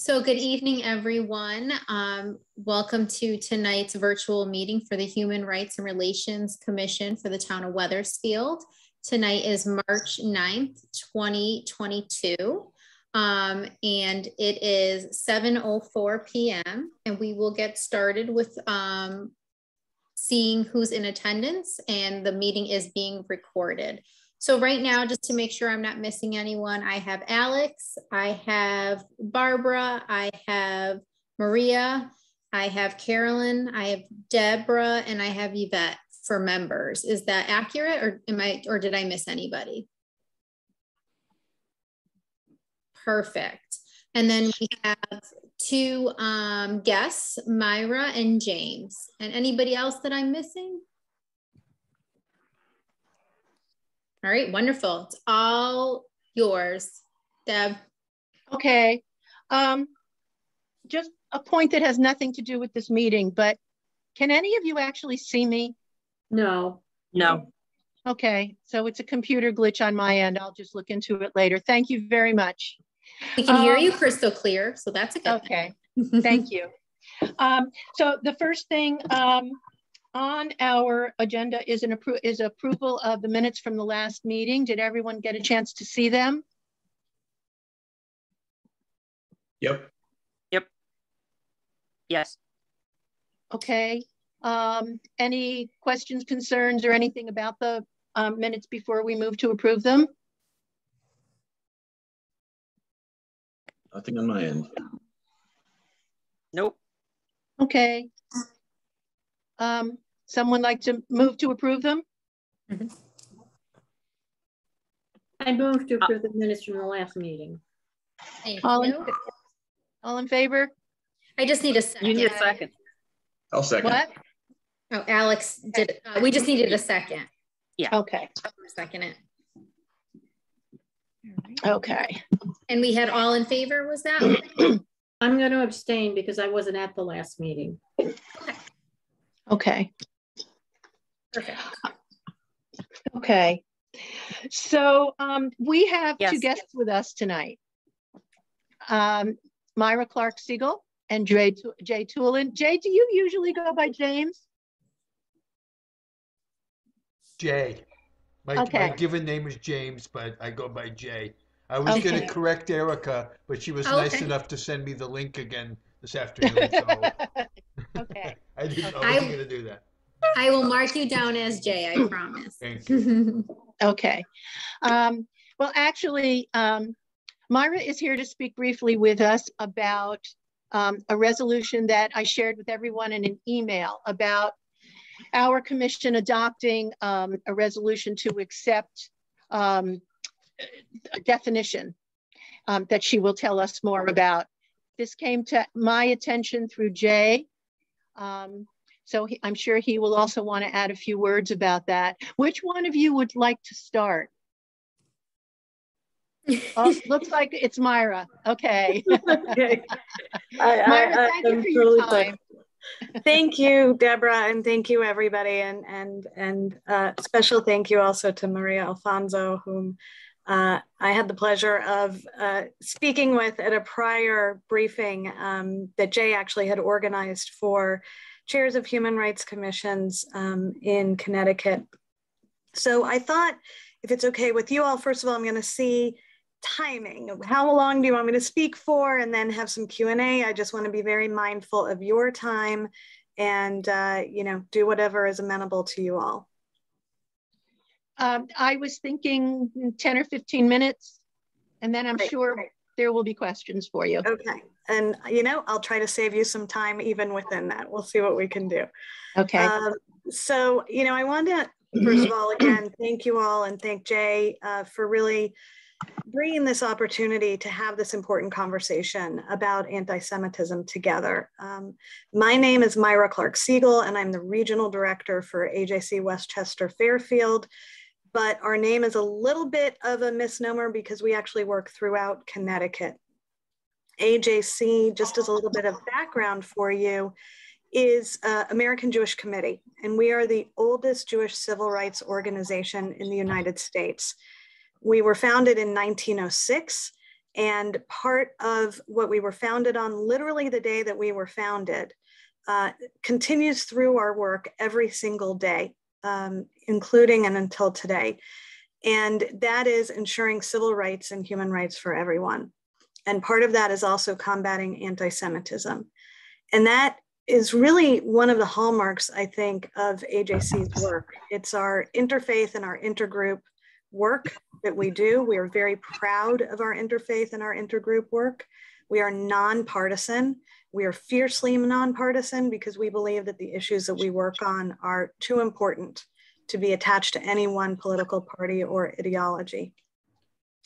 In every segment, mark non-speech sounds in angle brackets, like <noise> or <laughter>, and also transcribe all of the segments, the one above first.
So good evening, everyone. Um, welcome to tonight's virtual meeting for the Human Rights and Relations Commission for the town of Wethersfield. Tonight is March 9th, 2022. Um, and it is 7.04 p.m. And we will get started with um, seeing who's in attendance and the meeting is being recorded. So right now, just to make sure I'm not missing anyone, I have Alex, I have Barbara, I have Maria, I have Carolyn, I have Deborah, and I have Yvette for members. Is that accurate or am I or did I miss anybody? Perfect. And then we have two um, guests, Myra and James. And anybody else that I'm missing? All right, wonderful. It's all yours, Deb. Okay. Um, just a point that has nothing to do with this meeting, but can any of you actually see me? No. No. Okay, so it's a computer glitch on my end. I'll just look into it later. Thank you very much. We can hear um, you crystal clear, so that's a good Okay, thank you. <laughs> Um, so the first thing, um, on our agenda is an appro is approval of the minutes from the last meeting. Did everyone get a chance to see them? Yep. Yep. Yes. Okay. Um, any questions, concerns, or anything about the um, minutes before we move to approve them? Nothing on my end. Nope. Okay. Um, someone like to move to approve them? Mm -hmm. I move to approve the minutes from the last meeting. Thank all you. In, all in favor? I just need a second. You need a second. I'll second. What? Oh, Alex did. Uh, we just needed a second. Yeah. Okay. Second it. Okay. And we had all in favor, was that? <clears throat> I'm going to abstain because I wasn't at the last meeting. Okay. Okay. Perfect. Okay. So um, we have yes. two guests with us tonight. Um, Myra Clark Siegel and Jay, Jay Toolin. Jay, do you usually go by James? Jay. My, okay. my given name is James, but I go by Jay. I was Okay. going to correct Erica, but she was Oh, nice enough to send me the link again this afternoon. So <laughs> okay. I didn't. I I- wasn't going to do that. I will mark you down as Jay, I promise. Thank you. <laughs> Okay. Um, well, actually, um, Myra is here to speak briefly with us about um, a resolution that I shared with everyone in an email about our commission adopting um, a resolution to accept um, a definition um, that she will tell us more about. This came to my attention through Jay. Um, so he, I'm sure he will also want to add a few words about that. Which one of you would like to start? oh, <laughs> looks like it's Myra. Okay. <laughs> okay. <laughs> I, Myra, I, thank I, you for your time. thank you, Deborah, and thank you everybody, and and and uh, special thank you also to Maria Alfonso, whom uh, I had the pleasure of uh, speaking with at a prior briefing um, that Jay actually had organized for chairs of human rights commissions um, in Connecticut. So I thought, if it's okay with you all, first of all, I'm going to see timing. How long do you want me to speak for? And then have some Q&A. I just want to be very mindful of your time and, uh, you know, do whatever is amenable to you all. Um, I was thinking 10 or 15 minutes, and then I'm sure there will be questions for you. Okay. And, you know, I'll try to save you some time even within that. We'll see what we can do. Okay. Um, so, you know, I want to, first of all, again, thank you all and thank Jay uh, for really bringing this opportunity to have this important conversation about anti-Semitism together. Um, my name is Myra Clark Siegel, and I'm the Regional Director for AJC Westchester Fairfield. But our name is a little bit of a misnomer because we actually work throughout Connecticut. AJC, just as a little bit of background for you, is uh, American Jewish Committee, and we are the oldest Jewish civil rights organization in the United States. We were founded in 1906, And part of what we were founded on, literally the day that we were founded, uh, continues through our work every single day, um, including and until today. And that is ensuring civil rights and human rights for everyone. And part of that is also combating anti Semitism. And that is really one of the hallmarks, I think, of AJC's work. It's our interfaith and our intergroup work that we do. We are very proud of our interfaith and our intergroup work. We are nonpartisan. We are fiercely nonpartisan because we believe that the issues that we work on are too important to be attached to any one political party or ideology.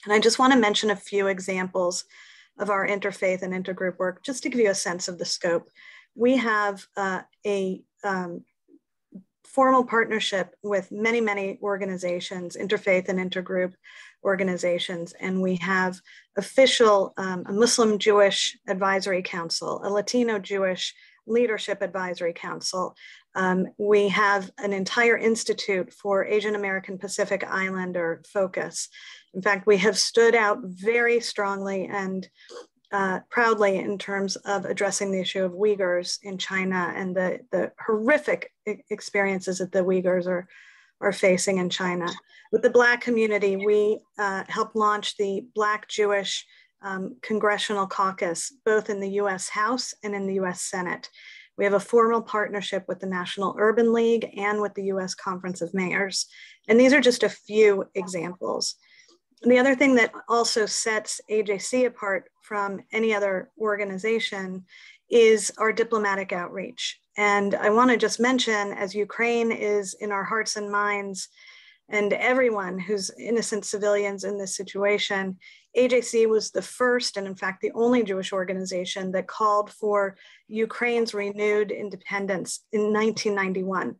And I just want to mention a few examples of our interfaith and intergroup work just to give you a sense of the scope. We have uh, a um, formal partnership with many, many organizations, interfaith and intergroup organizations. And we have official, um, a Muslim Jewish Advisory Council, a Latino Jewish Leadership Advisory Council. Um, we have an entire institute for Asian American Pacific Islander focus. In fact, we have stood out very strongly and uh, proudly in terms of addressing the issue of Uyghurs in China and the, the horrific experiences that the Uyghurs are, are facing in China. With the Black community, we uh, helped launch the Black Jewish um, Congressional Caucus, both in the US House and in the US Senate. We have a formal partnership with the National Urban League and with the US Conference of Mayors. And these are just a few examples. The other thing that also sets AJC apart from any other organization is our diplomatic outreach. And I want to just mention, as Ukraine is in our hearts and minds, and everyone who's innocent civilians in this situation, AJC was the first and, in fact, the only Jewish organization that called for Ukraine's renewed independence in 1991.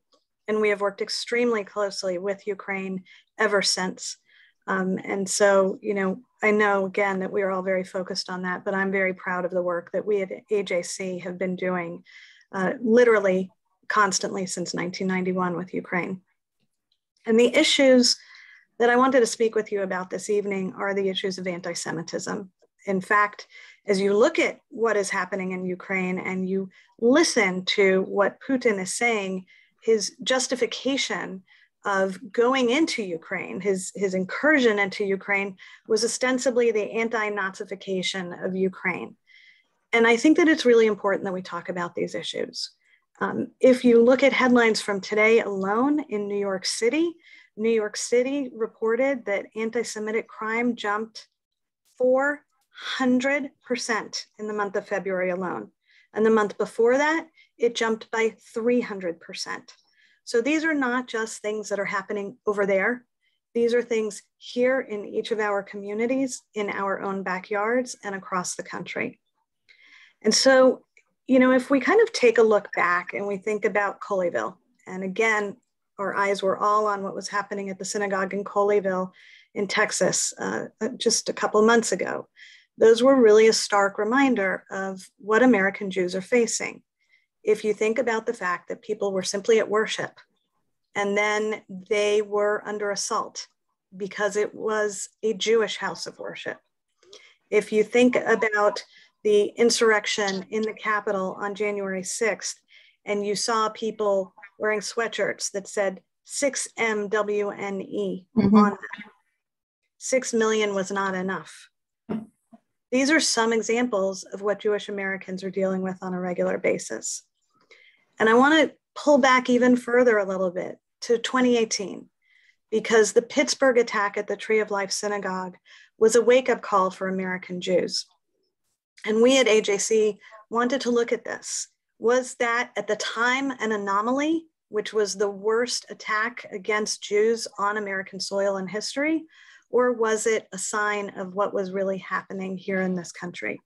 And we have worked extremely closely with Ukraine ever since. Um, and so, you know, I know again that we are all very focused on that, but I'm very proud of the work that we at AJC have been doing uh, literally constantly since 1991 with Ukraine. And the issues that I wanted to speak with you about this evening are the issues of anti Semitism. In fact, as you look at what is happening in Ukraine and you listen to what Putin is saying, his justification of going into Ukraine, his, his incursion into Ukraine was ostensibly the anti Nazification of Ukraine. And I think that it's really important that we talk about these issues. Um, if you look at headlines from today alone in New York City, New York City reported that anti Semitic crime jumped 400% in the month of February alone. And the month before that, it jumped by 300%. So these are not just things that are happening over there. These are things here in each of our communities, in our own backyards, and across the country. And so, you know, if we kind of take a look back and we think about Colleyville, and again, our eyes were all on what was happening at the synagogue in Colleyville in Texas uh, just a couple months ago. Those were really a stark reminder of what American Jews are facing if you think about the fact that people were simply at worship and then they were under assault because it was a Jewish house of worship. If you think about the insurrection in the Capitol on January 6th, and you saw people wearing sweatshirts that said 6MWNE mm-hmm. on them, 6 million was not enough. These are some examples of what Jewish Americans are dealing with on a regular basis. And I want to pull back even further a little bit to 2018, because the Pittsburgh attack at the Tree of Life Synagogue was a wake up call for American Jews. And we at AJC wanted to look at this. Was that at the time an anomaly, which was the worst attack against Jews on American soil in history? Or was it a sign of what was really happening here in this country?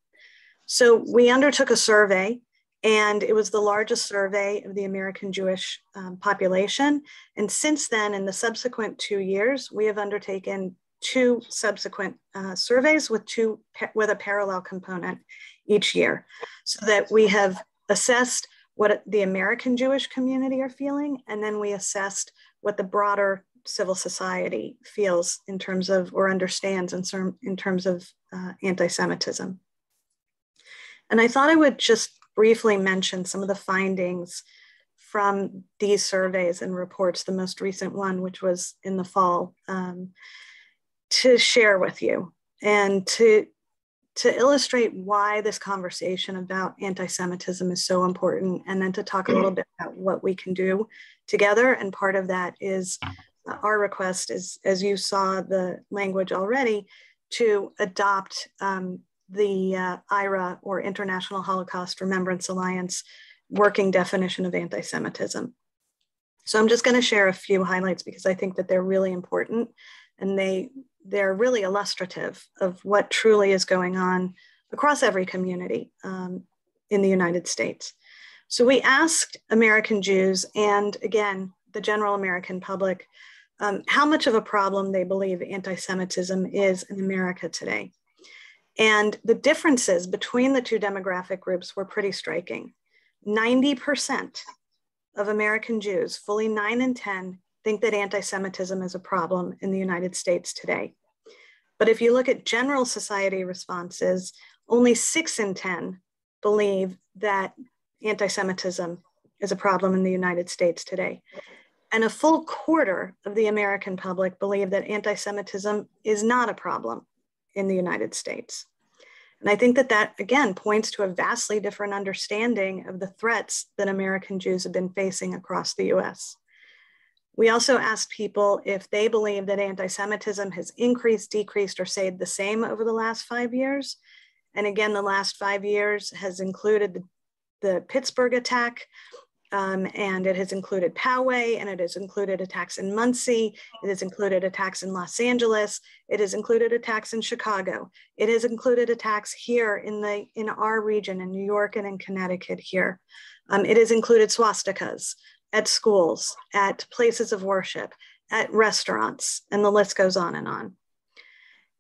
So we undertook a survey and it was the largest survey of the American Jewish um, population. And since then, in the subsequent two years, we have undertaken two subsequent uh, surveys with two with a parallel component each year, so that we have assessed what the American Jewish community are feeling, and then we assessed what the broader civil society feels in terms of or understands in, in terms of uh, anti-Semitism. And I thought I would just briefly mention some of the findings from these surveys and reports, the most recent one, which was in the fall, um, to share with you and to to illustrate why this conversation about anti-Semitism is so important, and then to talk a little bit about what we can do together. And part of that is uh, our request is, as you saw the language already, to adopt um, the uh, IHRA or International Holocaust Remembrance Alliance working definition of anti-Semitism. So I'm just going to share a few highlights because I think that they're really important and they they're really illustrative of what truly is going on across every community um, in the United States. So we asked American Jews and again, the general American public, um, how much of a problem they believe anti Semitism is in America today. And the differences between the two demographic groups were pretty striking. 90% of American Jews, fully nine in 10, think that anti Semitism is a problem in the United States today. But if you look at general society responses, only six in 10 believe that anti Semitism is a problem in the United States today. And a full quarter of the American public believe that anti Semitism is not a problem in the United States. And I think that that, again, points to a vastly different understanding of the threats that American Jews have been facing across the US. We also asked people if they believe that anti Semitism has increased, decreased, or stayed the same over the last five years. And again, the last five years has included the, the Pittsburgh attack, um, and it has included Poway, and it has included attacks in Monsey. It has included attacks in Los Angeles. It has included attacks in Chicago. It has included attacks here in the in our region in New York and in Connecticut here. Um, it has included swastikas at schools, at places of worship, at restaurants, and the list goes on and on.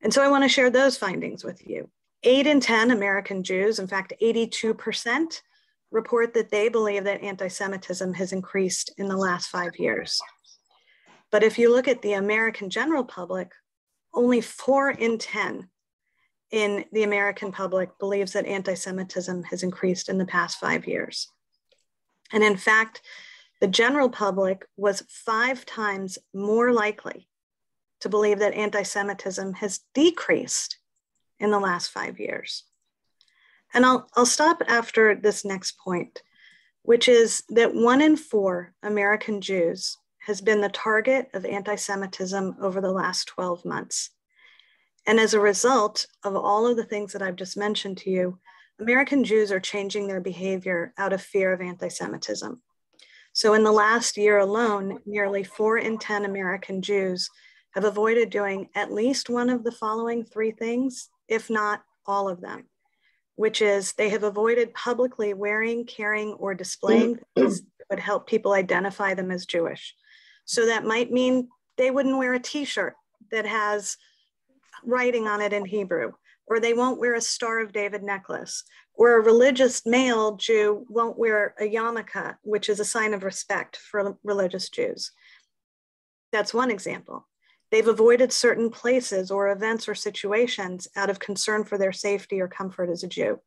And so I want to share those findings with you. Eight in 10 American Jews, in fact, 82%, report that they believe that anti Semitism has increased in the last five years. But if you look at the American general public, only four in 10 in the American public believes that anti Semitism has increased in the past five years. And in fact, the general public was five times more likely to believe that anti Semitism has decreased in the last five years. And I'll, I'll stop after this next point, which is that one in four American Jews has been the target of anti Semitism over the last 12 months. And as a result of all of the things that I've just mentioned to you, American Jews are changing their behavior out of fear of anti Semitism. So, in the last year alone, nearly four in 10 American Jews have avoided doing at least one of the following three things, if not all of them, which is they have avoided publicly wearing, carrying, or displaying <clears throat> things that would help people identify them as Jewish. So, that might mean they wouldn't wear a t shirt that has writing on it in Hebrew, or they won't wear a Star of David necklace, or a religious male Jew won't wear a yarmulke, which is a sign of respect for religious Jews. That's one example. They've avoided certain places or events or situations out of concern for their safety or comfort as a Jew.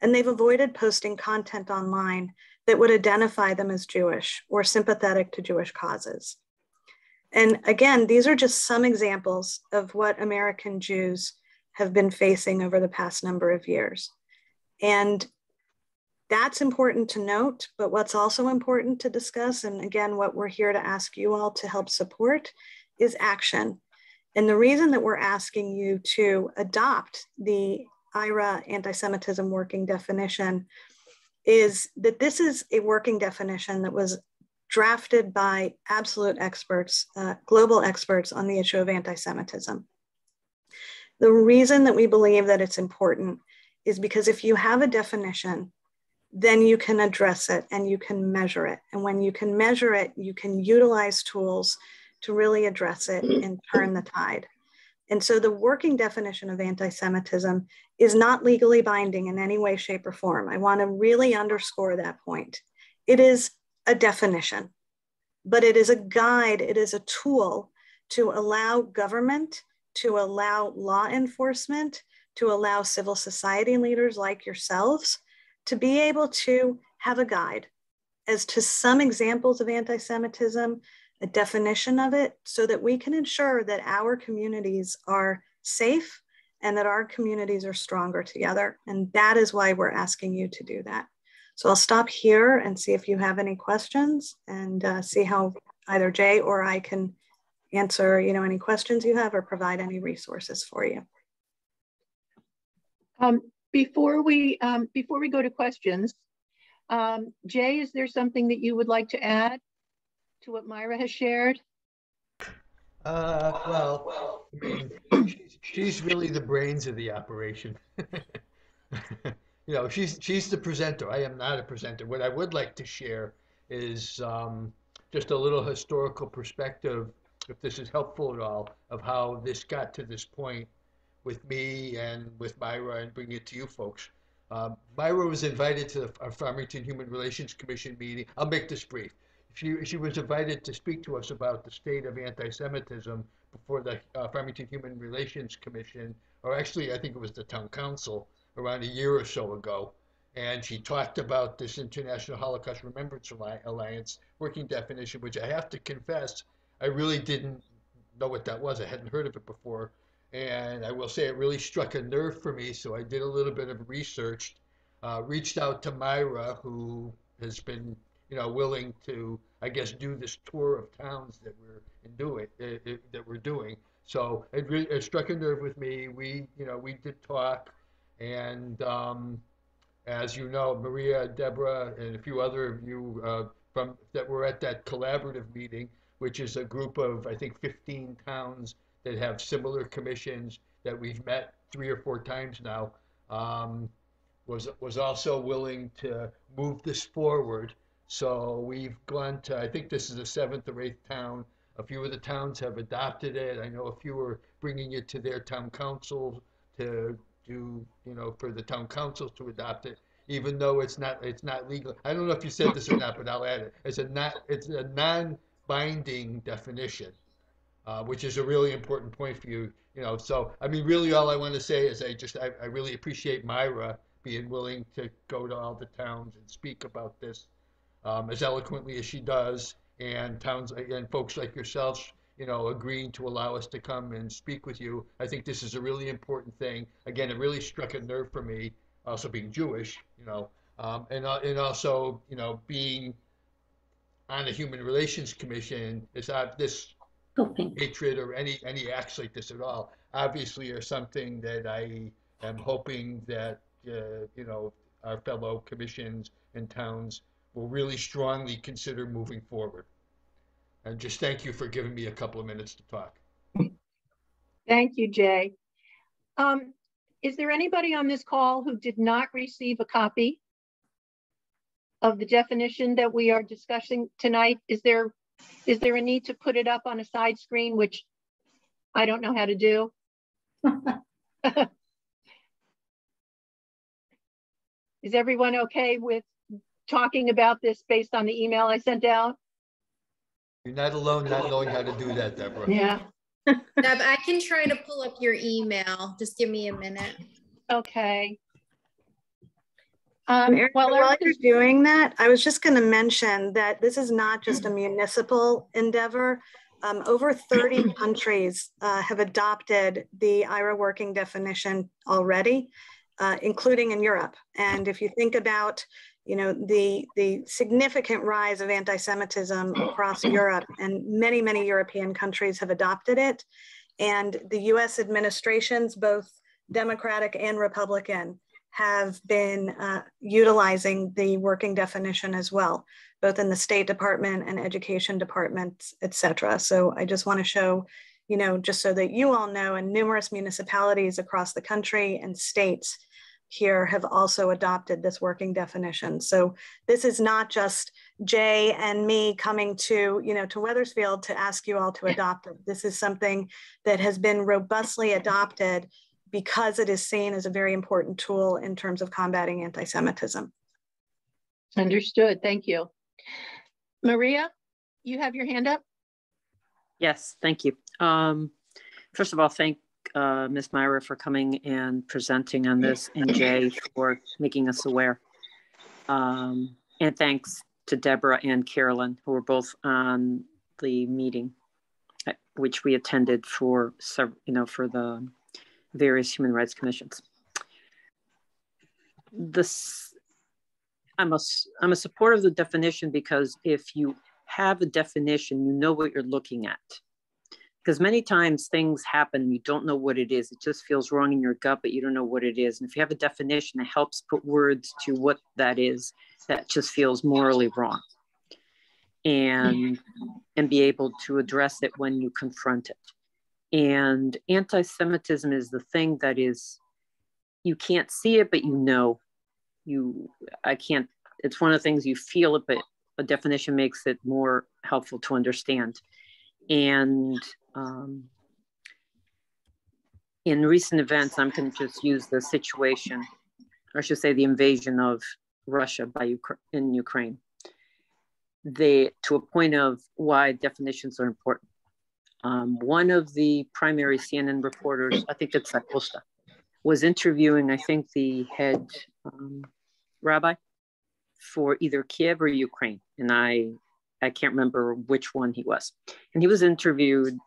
And they've avoided posting content online that would identify them as Jewish or sympathetic to Jewish causes. And again, these are just some examples of what American Jews have been facing over the past number of years. And that's important to note, but what's also important to discuss, and again, what we're here to ask you all to help support is action. And the reason that we're asking you to adopt the IHRA anti Semitism working definition is that this is a working definition that was drafted by absolute experts, uh, global experts on the issue of anti Semitism. The reason that we believe that it's important is because if you have a definition, then you can address it and you can measure it. And when you can measure it, you can utilize tools to really address it mm-hmm. and turn the tide. And so the working definition of anti Semitism is not legally binding in any way, shape, or form. I want to really underscore that point. It is a definition. but it is a guide, it is a tool to allow government, to allow law enforcement, to allow civil society leaders like yourselves to be able to have a guide as to some examples of anti Semitism, a definition of it, so that we can ensure that our communities are safe and that our communities are stronger together. And that is why we're asking you to do that. So I'll stop here and see if you have any questions and uh, see how either Jay or I can answer you know, any questions you have or provide any resources for you. Um, before we um, before we go to questions, um, Jay, is there something that you would like to add to what Myra has shared? Uh, well, <clears throat> she's, she's really the brains of the operation. <laughs> you know, she's she's the presenter. I am not a presenter. What I would like to share is um, just a little historical perspective, if this is helpful at all, of how this got to this point with me and with Myra and bring it to you folks. Um, Myra was invited to the Farmington Human Relations Commission meeting. I'll make this brief. She, she was invited to speak to us about the state of anti-Semitism before the uh, Farmington Human Relations Commission, or actually I think it was the town council, around a year or so ago. And she talked about this International Holocaust Remembrance Alliance working definition, which I have to confess, I really didn't know what that was. I hadn't heard of it before. And I will say it really struck a nerve for me. So I did a little bit of research, uh, reached out to Myra, who has been, you know, willing to, I guess, do this tour of towns that we're doing, uh, that we're doing. So it, it struck a nerve with me. We, you know, we did talk, and um, as you know, Maria, Deborah, and a few other of you uh, from that were at that collaborative meeting, which is a group of I think 15 towns that have similar commissions that we've met three or four times now, um, was was also willing to move this forward. So we've gone to I think this is the seventh or eighth town. A few of the towns have adopted it. I know a few are bringing it to their town council to do you know for the town councils to adopt it even though it's not it's not legal i don't know if you said this or not but i'll add it it's a not it's a non-binding definition uh, which is a really important point for you. You know, so I mean, really, all I want to say is I just I, I really appreciate Myra being willing to go to all the towns and speak about this um, as eloquently as she does, and towns and folks like yourselves, you know, agreeing to allow us to come and speak with you. I think this is a really important thing. Again, it really struck a nerve for me, also being Jewish, you know, um, and uh, and also you know being on the Human Relations Commission. Is uh, this hatred or any any acts like this at all obviously are something that I am hoping that uh, you know our fellow commissions and towns will really strongly consider moving forward. And just thank you for giving me a couple of minutes to talk. Thank you, Jay. Um, is there anybody on this call who did not receive a copy of the definition that we are discussing tonight? Is there is there a need to put it up on a side screen, which I don't know how to do? <laughs> Is everyone okay with talking about this based on the email I sent out? You're not alone not knowing how to do that, Deborah. Yeah. Deb, I can try to pull up your email. Just give me a minute. Okay. Um, well, while you're doing that, I was just going to mention that this is not just a municipal endeavor. Um, over 30 <clears throat> countries uh, have adopted the IHRA working definition already, uh, including in Europe. And if you think about, you know, the, the significant rise of anti-Semitism <clears throat> across Europe, and many, many European countries have adopted it. And the US administrations, both Democratic and Republican, have been uh, utilizing the working definition as well, both in the State Department and Education Departments, et cetera. So I just want to show, you know, just so that you all know, and numerous municipalities across the country and states here have also adopted this working definition. So this is not just Jay and me coming to, you know, to Wethersfield to ask you all to adopt it. This is something that has been robustly adopted because it is seen as a very important tool in terms of combating anti-Semitism. Understood, thank you. Maria, you have your hand up? Yes, thank you. Um, first of all, thank uh, Ms. Myra for coming and presenting on this and Jay for making us aware. Um, and thanks to Deborah and Carolyn, who were both on the meeting, uh, which we attended for, you know, for the various human rights commissions. This, I'm a, I'm a supporter of the definition because if you have a definition, you know what you're looking at. Because many times things happen and you don't know what it is. It just feels wrong in your gut, but you don't know what it is. And if you have a definition, it helps put words to what that is that just feels morally wrong. And and be able to address it when you confront it. And anti-Semitism is the thing that is you can't see it, but you know. You I can't it's one of the things you feel it, but a definition makes it more helpful to understand. And um, in recent events, I'm going to just use the situation, or I should say the invasion of Russia by Ukra- in Ukraine. They, to a point of why definitions are important. Um, one of the primary CNN reporters, I think it's Acosta, was interviewing, I think, the head um, rabbi for either Kiev or Ukraine, and I I can't remember which one he was. And he was interviewed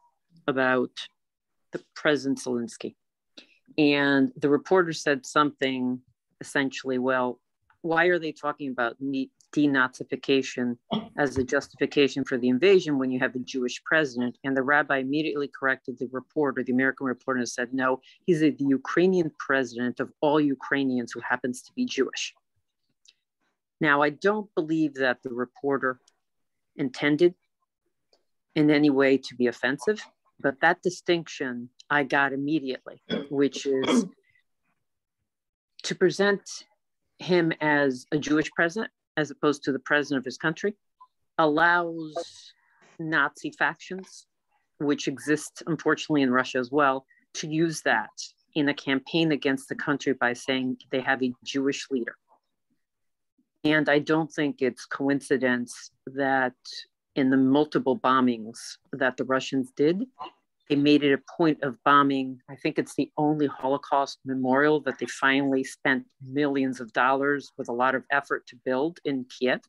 about the President Zelensky, and the reporter said something essentially, well, why are they talking about denazification as a justification for the invasion when you have a Jewish president? And the rabbi immediately corrected the reporter, the American reporter, and said, no, he's the Ukrainian president of all Ukrainians who happens to be Jewish. Now, I don't believe that the reporter intended in any way to be offensive, but that distinction I got immediately, which is to present him as a Jewish president as opposed to the president of his country allows Nazi factions, which exist unfortunately in Russia as well, to use that in a campaign against the country by saying they have a Jewish leader. And I don't think it's coincidence that in the multiple bombings that the Russians did, they made it a point of bombing. I think it's the only Holocaust memorial that they finally spent millions of dollars with a lot of effort to build in Kiev.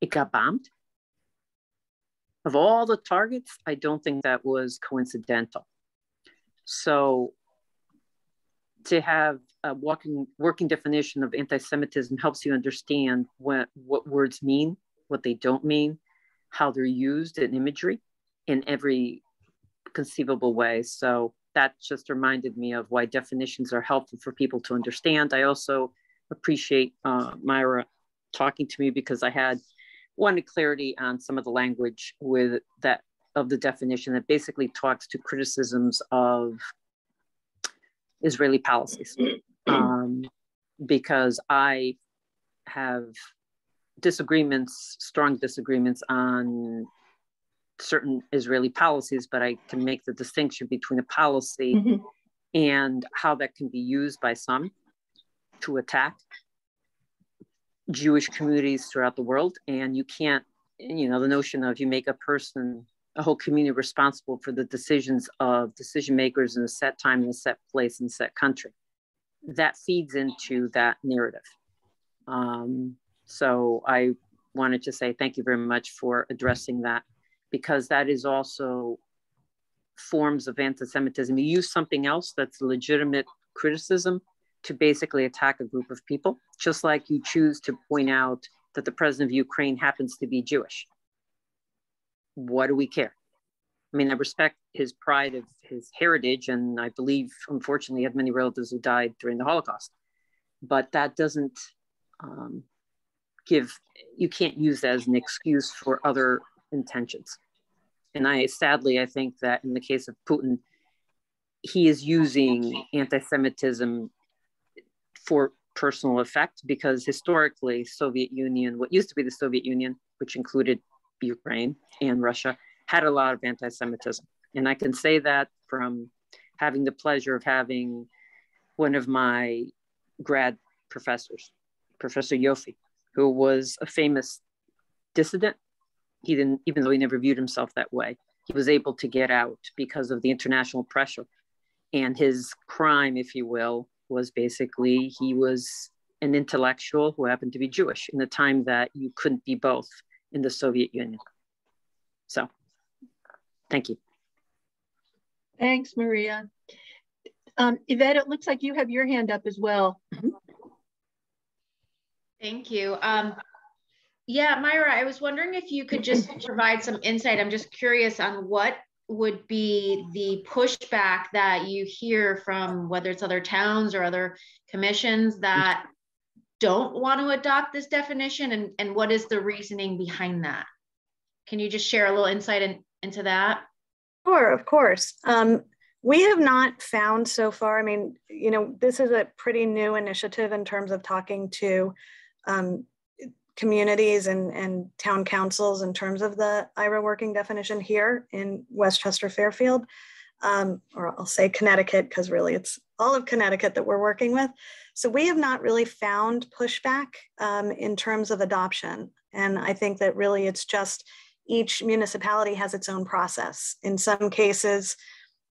It got bombed. Of all the targets, I don't think that was coincidental. So to have a walking, working definition of anti-Semitism helps you understand what, what words mean, what they don't mean, how they're used in imagery in every conceivable way. So that just reminded me of why definitions are helpful for people to understand. I also appreciate uh, Myra talking to me because I had wanted clarity on some of the language with that of the definition that basically talks to criticisms of Israeli policies <clears throat> um, because I have disagreements, strong disagreements on certain Israeli policies, but I can make the distinction between a policy mm-hmm. and how that can be used by some to attack Jewish communities throughout the world. And you can't, you know, the notion of you make a person a whole community responsible for the decisions of decision makers in a set time, in a set place, in a set country. That feeds into that narrative. Um, so I wanted to say thank you very much for addressing that because that is also forms of anti-Semitism. You use something else that's legitimate criticism to basically attack a group of people, just like you choose to point out that the president of Ukraine happens to be Jewish what do we care? I mean, I respect his pride of his heritage, and I believe, unfortunately, he had many relatives who died during the Holocaust. But that doesn't um, give, you can't use that as an excuse for other intentions. And I sadly, I think that in the case of Putin, he is using anti Semitism for personal effect because historically, Soviet Union, what used to be the Soviet Union, which included Ukraine and Russia had a lot of anti Semitism. And I can say that from having the pleasure of having one of my grad professors, Professor Yofi, who was a famous dissident he didn't, even though he never viewed himself that way, he was able to get out because of the international pressure. And his crime, if you will, was basically he was an intellectual who happened to be Jewish in the time that you couldn't be both in the Soviet Union. So, thank you. Thanks, Maria. Um, Yvette, it looks like you have your hand up as well. Thank you. Um, yeah, Myra, I was wondering if you could just <clears throat> provide some insight. I'm just curious on what would be the pushback that you hear from whether it's other towns or other commissions that don't want to adopt this definition and, and what is the reasoning behind that? Can you just share a little insight in, into that? Sure, of course. Um, we have not found so far, I mean, you know, this is a pretty new initiative in terms of talking to um, communities and, and town councils in terms of the IHRA working definition here in Westchester Fairfield, um, or I'll say Connecticut, because really it's all of Connecticut that we're working with. So we have not really found pushback um, in terms of adoption. And I think that really it's just each municipality has its own process. In some cases,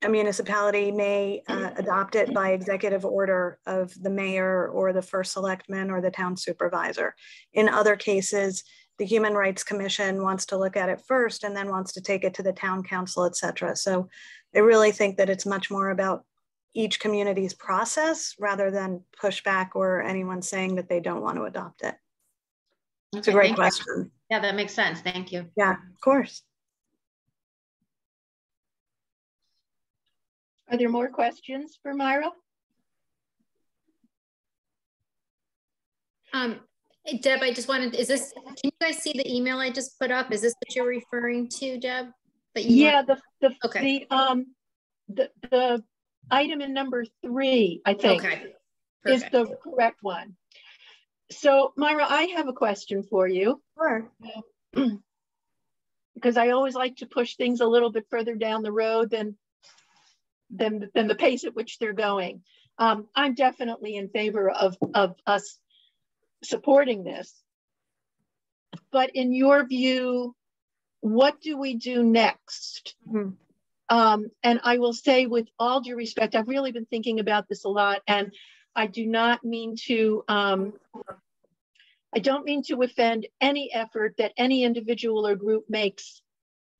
a municipality may uh, adopt it by executive order of the mayor or the first selectman or the town supervisor. In other cases, the Human Rights Commission wants to look at it first and then wants to take it to the town council, et cetera. So I really think that it's much more about each community's process rather than pushback or anyone saying that they don't want to adopt it. It's okay, a great question. You. Yeah, that makes sense. Thank you. Yeah, of course. Are there more questions for Myra? Um, Deb, I just wanted, is this, can you guys see the email I just put up? Is this what you're referring to, Deb? That you yeah, the, the, okay. the, um, the, the item in number three, I think, okay. is the correct one. So Myra, I have a question for you. Sure. <clears throat> because I always like to push things a little bit further down the road than than, than the pace at which they're going. Um, I'm definitely in favor of, of us supporting this. But in your view, what do we do next? Mm-hmm. Um, and I will say, with all due respect, I've really been thinking about this a lot, and I do not mean to. Um, I don't mean to offend any effort that any individual or group makes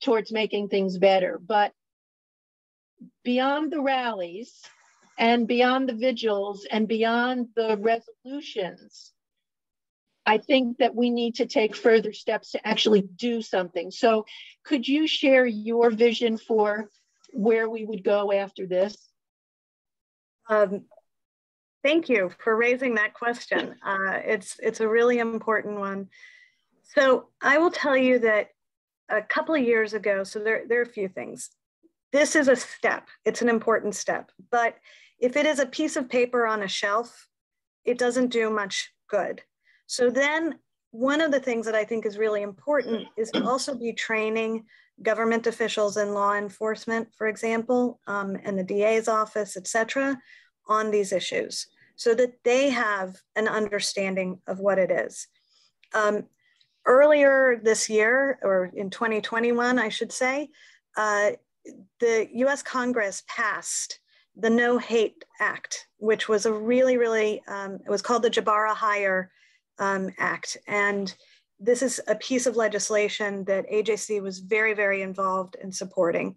towards making things better, but beyond the rallies and beyond the vigils and beyond the resolutions, I think that we need to take further steps to actually do something. So, could you share your vision for where we would go after this? Um, thank you for raising that question. Uh, it's it's a really important one. So I will tell you that a couple of years ago. So there there are a few things this is a step, it's an important step. But if it is a piece of paper on a shelf, it doesn't do much good. So then one of the things that I think is really important is to also be training government officials and law enforcement, for example, um, and the DA's office, et cetera, on these issues so that they have an understanding of what it is. Um, earlier this year, or in 2021, I should say, uh, the US Congress passed the No Hate Act, which was a really, really, um, it was called the Jabara Heyer um, Act. And this is a piece of legislation that AJC was very, very involved in supporting.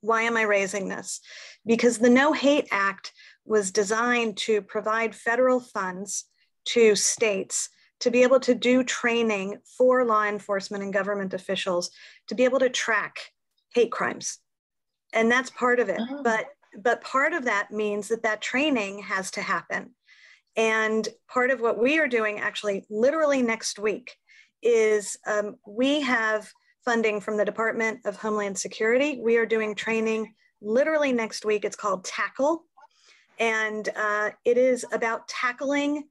Why am I raising this? Because the No Hate Act was designed to provide federal funds to states to be able to do training for law enforcement and government officials to be able to track hate crimes. And that's part of it. Oh. but but part of that means that that training has to happen. And part of what we are doing actually literally next week is um, we have funding from the department of homeland security. We are doing training literally next week. It's called tackle. And uh, it is about tackling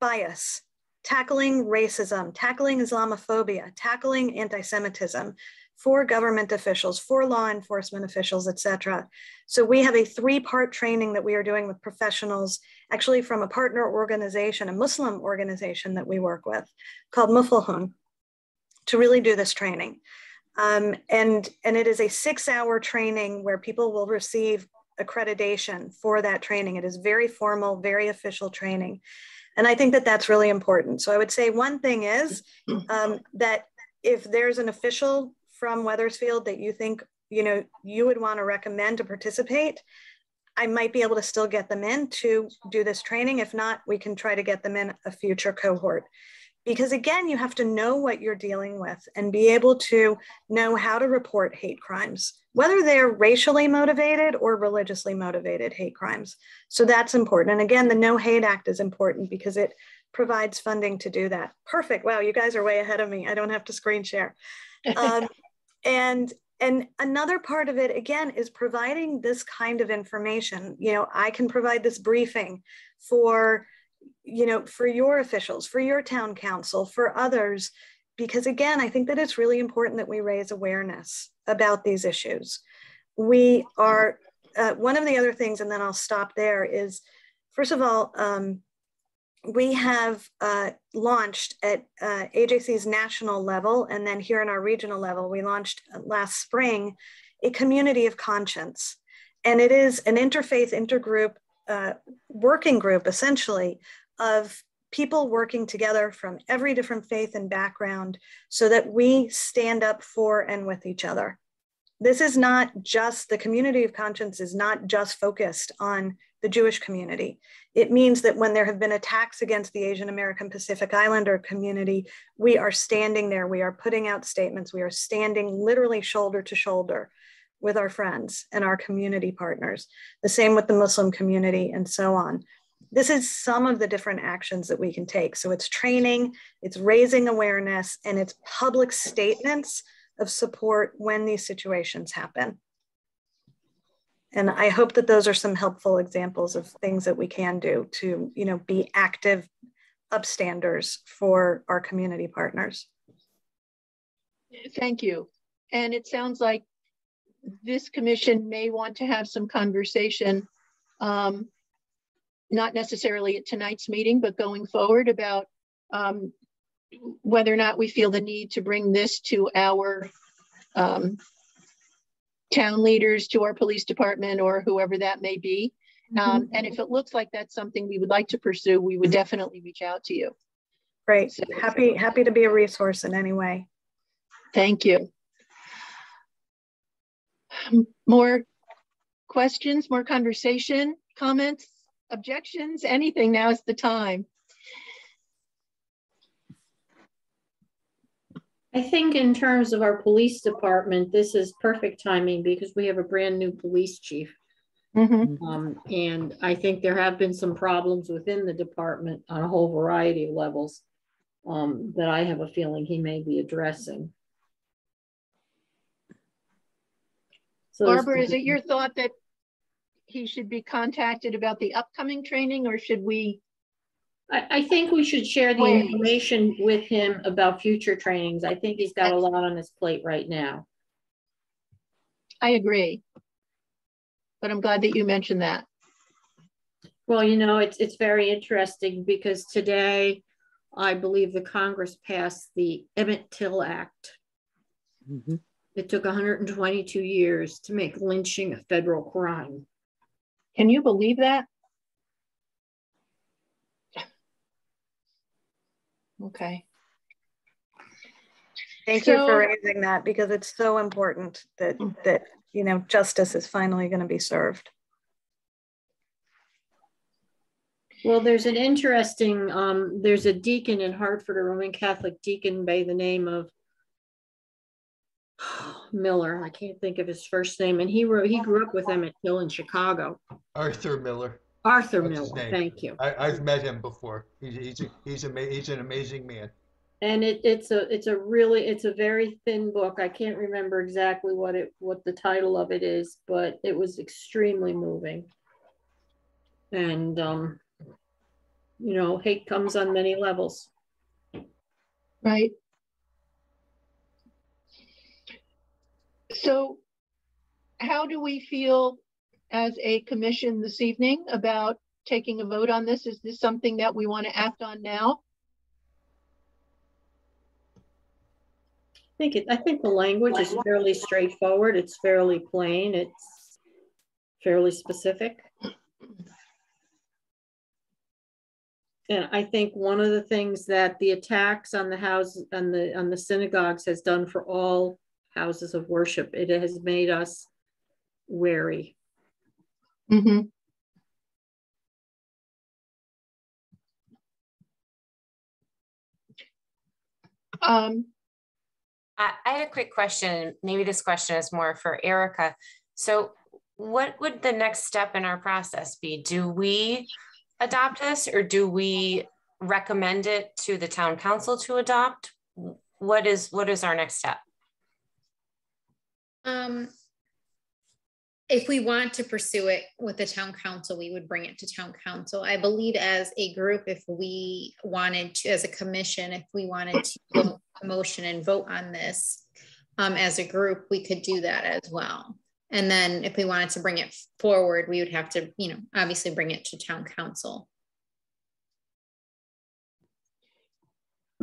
bias tackling racism tackling islamophobia tackling anti-semitism for government officials, for law enforcement officials, et cetera. So we have a three-part training that we are doing with professionals, actually from a partner organization, a Muslim organization that we work with called Muflehun. to really do this training. Um, and, and it is a six hour training where people will receive accreditation for that training. It is very formal, very official training. And I think that that's really important. So I would say one thing is <clears throat> um, that if there's an official from Wethersfield that you think, you know, you would want to recommend to participate, I might be able to still get them in to do this training. If not, we can try to get them in a future cohort. Because again you have to know what you're dealing with and be able to know how to report hate crimes whether they're racially motivated or religiously motivated hate crimes. So that's important. And again the no hate act is important because it provides funding to do that. Perfect. Wow you guys are way ahead of me. I don't have to screen share. Um, <laughs> and and another part of it again is providing this kind of information you know i can provide this briefing for you know, for your officials, for your town council, for others, because again, I think that it's really important that we raise awareness about these issues. We are, uh, one of the other things, and then I'll stop there, is first of all, um, we have uh, launched at uh, AJC's national level, and then here in our regional level, we launched last spring a community of conscience. And it is an interfaith, intergroup uh, working group essentially of people working together from every different faith and background so that we stand up for and with each other. This is not just the community of conscience is not just focused on the Jewish community. It means that when there have been attacks against the Asian American Pacific Islander community, we are standing there, we are putting out statements, we are standing literally shoulder to shoulder with our friends and our community partners. The same with the Muslim community and so on this is some of the different actions that we can take. So it's training, it's raising awareness, and it's public statements of support when these situations happen. And I hope that those are some helpful examples of things that we can do to, you know, be active upstanders for our community partners. Thank you. And it sounds like this commission may want to have some conversation um, not necessarily at tonight's meeting, but going forward about um, whether or not we feel the need to bring this to our um, town leaders, to our police department, or whoever that may be. Mm -hmm. um, and if it looks like that's something we would like to pursue, we would definitely reach out to you. Great. So, happy, happy to be a resource in any way. Thank you. More questions, more conversation, comments? objections, anything, now is the time. I think in terms of our police department, this is perfect timing because we have a brand new police chief. Mm -hmm. um, and I think there have been some problems within the department on a whole variety of levels um, that I have a feeling he may be addressing. So Barbara, is it your thought that he should be contacted about the upcoming training or should we? I, I think we should share the information with him about future trainings. I think he's got a lot on his plate right now. I agree. But I'm glad that you mentioned that. Well, you know, it's it's very interesting because today I believe the Congress passed the Emmett Till Act. Mm -hmm. It took 122 years to make lynching a federal crime. Can you believe that? Okay. Thank so, you for raising that because it's so important that that you know justice is finally going to be served. Well, there's an interesting um, there's a deacon in Hartford, a Roman Catholic deacon by the name of <sighs> Miller. I can't think of his first name, and he wrote. He grew up with Emmett Till in Chicago. Arthur Miller. Arthur That's Miller. Thank you. I, have met him before. He's he's a, he's a, he's an amazing man. And it, it's a it's a really it's a very thin book. I can't remember exactly what it what the title of it is, but it was extremely moving. And um, you know, hate comes on many levels. Right. So how do we feel as a commission this evening about taking a vote on this? Is this something that we want to act on now? I think it, I think the language is fairly straightforward. It's fairly plain. It's fairly specific. And I think one of the things that the attacks on the house on the on the synagogues has done for all houses of worship, it has made us wary. Mm-hmm. Um, I, I had a quick question. Maybe this question is more for Erica. So, what would the next step in our process be? Do we adopt this or do we recommend it to the town council to adopt? What is what is our next step? Um, if we want to pursue it with the town council, we would bring it to town council. I believe as a group, if we wanted to, as a commission, if we wanted to go a motion and vote on this um, as a group, we could do that as well. And then if we wanted to bring it forward, we would have to, you know, obviously bring it to town council.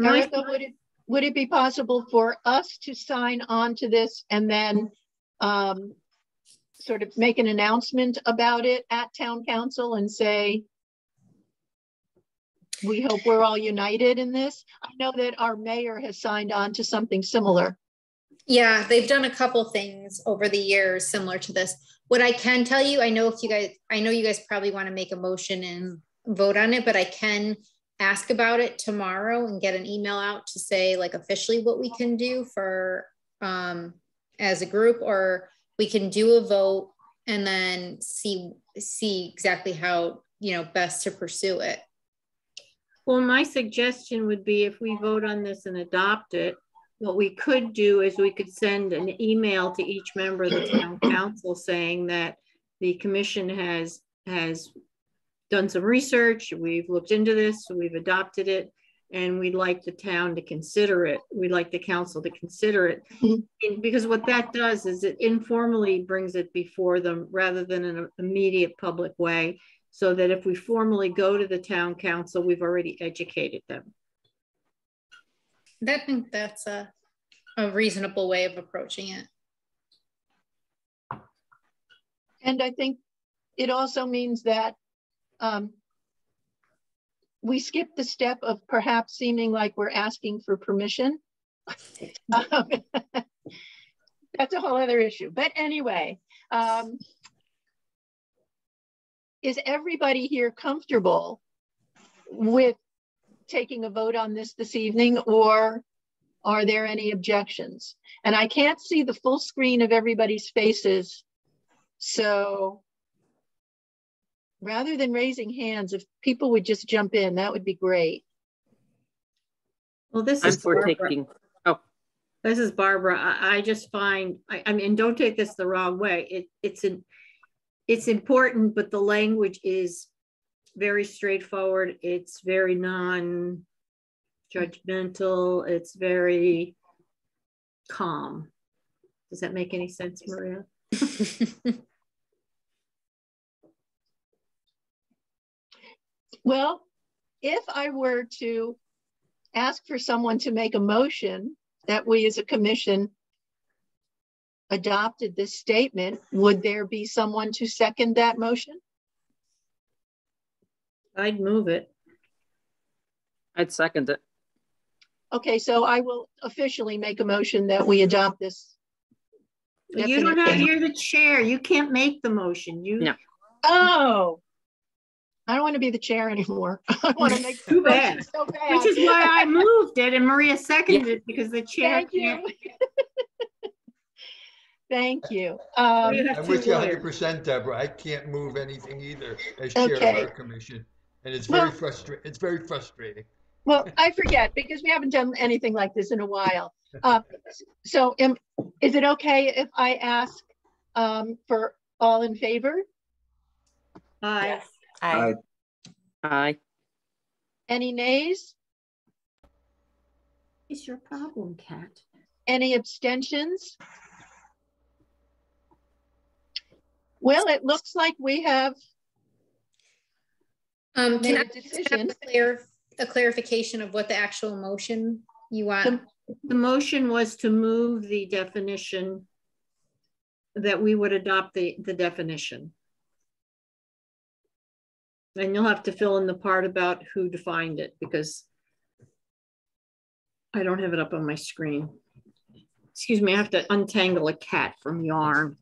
Erica, would it would it be possible for us to sign on to this and then um, sort of make an announcement about it at town council and say, we hope we're all united in this? I know that our mayor has signed on to something similar. Yeah, they've done a couple things over the years similar to this. What I can tell you, I know if you guys, I know you guys probably want to make a motion and vote on it, but I can ask about it tomorrow and get an email out to say like officially what we can do for um as a group or we can do a vote and then see see exactly how you know best to pursue it. Well my suggestion would be if we vote on this and adopt it what we could do is we could send an email to each member of the town council saying that the commission has has done some research we've looked into this we've adopted it and we'd like the town to consider it. We'd like the council to consider it. Mm-hmm. because what that does is it informally brings it before them rather than in an immediate public way, so that if we formally go to the town council, we've already educated them. I think that's a, a reasonable way of approaching it. And I think it also means that um, we skip the step of perhaps seeming like we're asking for permission. <laughs> um, <laughs> that's a whole other issue. But anyway, um, is everybody here comfortable with taking a vote on this this evening or are there any objections? And I can't see the full screen of everybody's faces. So rather than raising hands, if people would just jump in, that would be great. Well, this is for taking. Oh, this is Barbara. I, I just find. I, I, mean, don't take this the wrong way. It, it's an. It's important, but the language is very straightforward. It's very non-judgmental. It's very calm. Does that make any sense, Maria? <laughs> Well, if I were to ask for someone to make a motion that we as a commission adopted this statement, would there be someone to second that motion? I'd move it. I'd second it. Okay, so I will officially make a motion that we adopt this. You don't have, you're the chair. You can't make the motion. You no. Oh, I don't want to be the chair anymore. <laughs> I want to make too bad. So bad. Which is why I <laughs> moved it and Maria seconded yeah. it because the chair Thank you. <laughs> Thank you. Um, I'm with you 100%, Deborah. I can't move anything either as chair okay. of our commission. And it's very well, frustrating. It's very frustrating. Well, I forget because we haven't done anything like this in a while. Uh, so am, is it okay if I ask um, for all in favor? Aye. Yes. Aye. Aye. Any nays? It's your problem, Kat. Any abstentions? Well, it looks like we have um, can I just have a, clear, a clarification of what the actual motion you want? The, The motion was to move the definition that we would adopt the, the definition. And you'll have to fill in the part about who defined it because I don't have it up on my screen. Excuse me, I have to untangle a cat from yarn.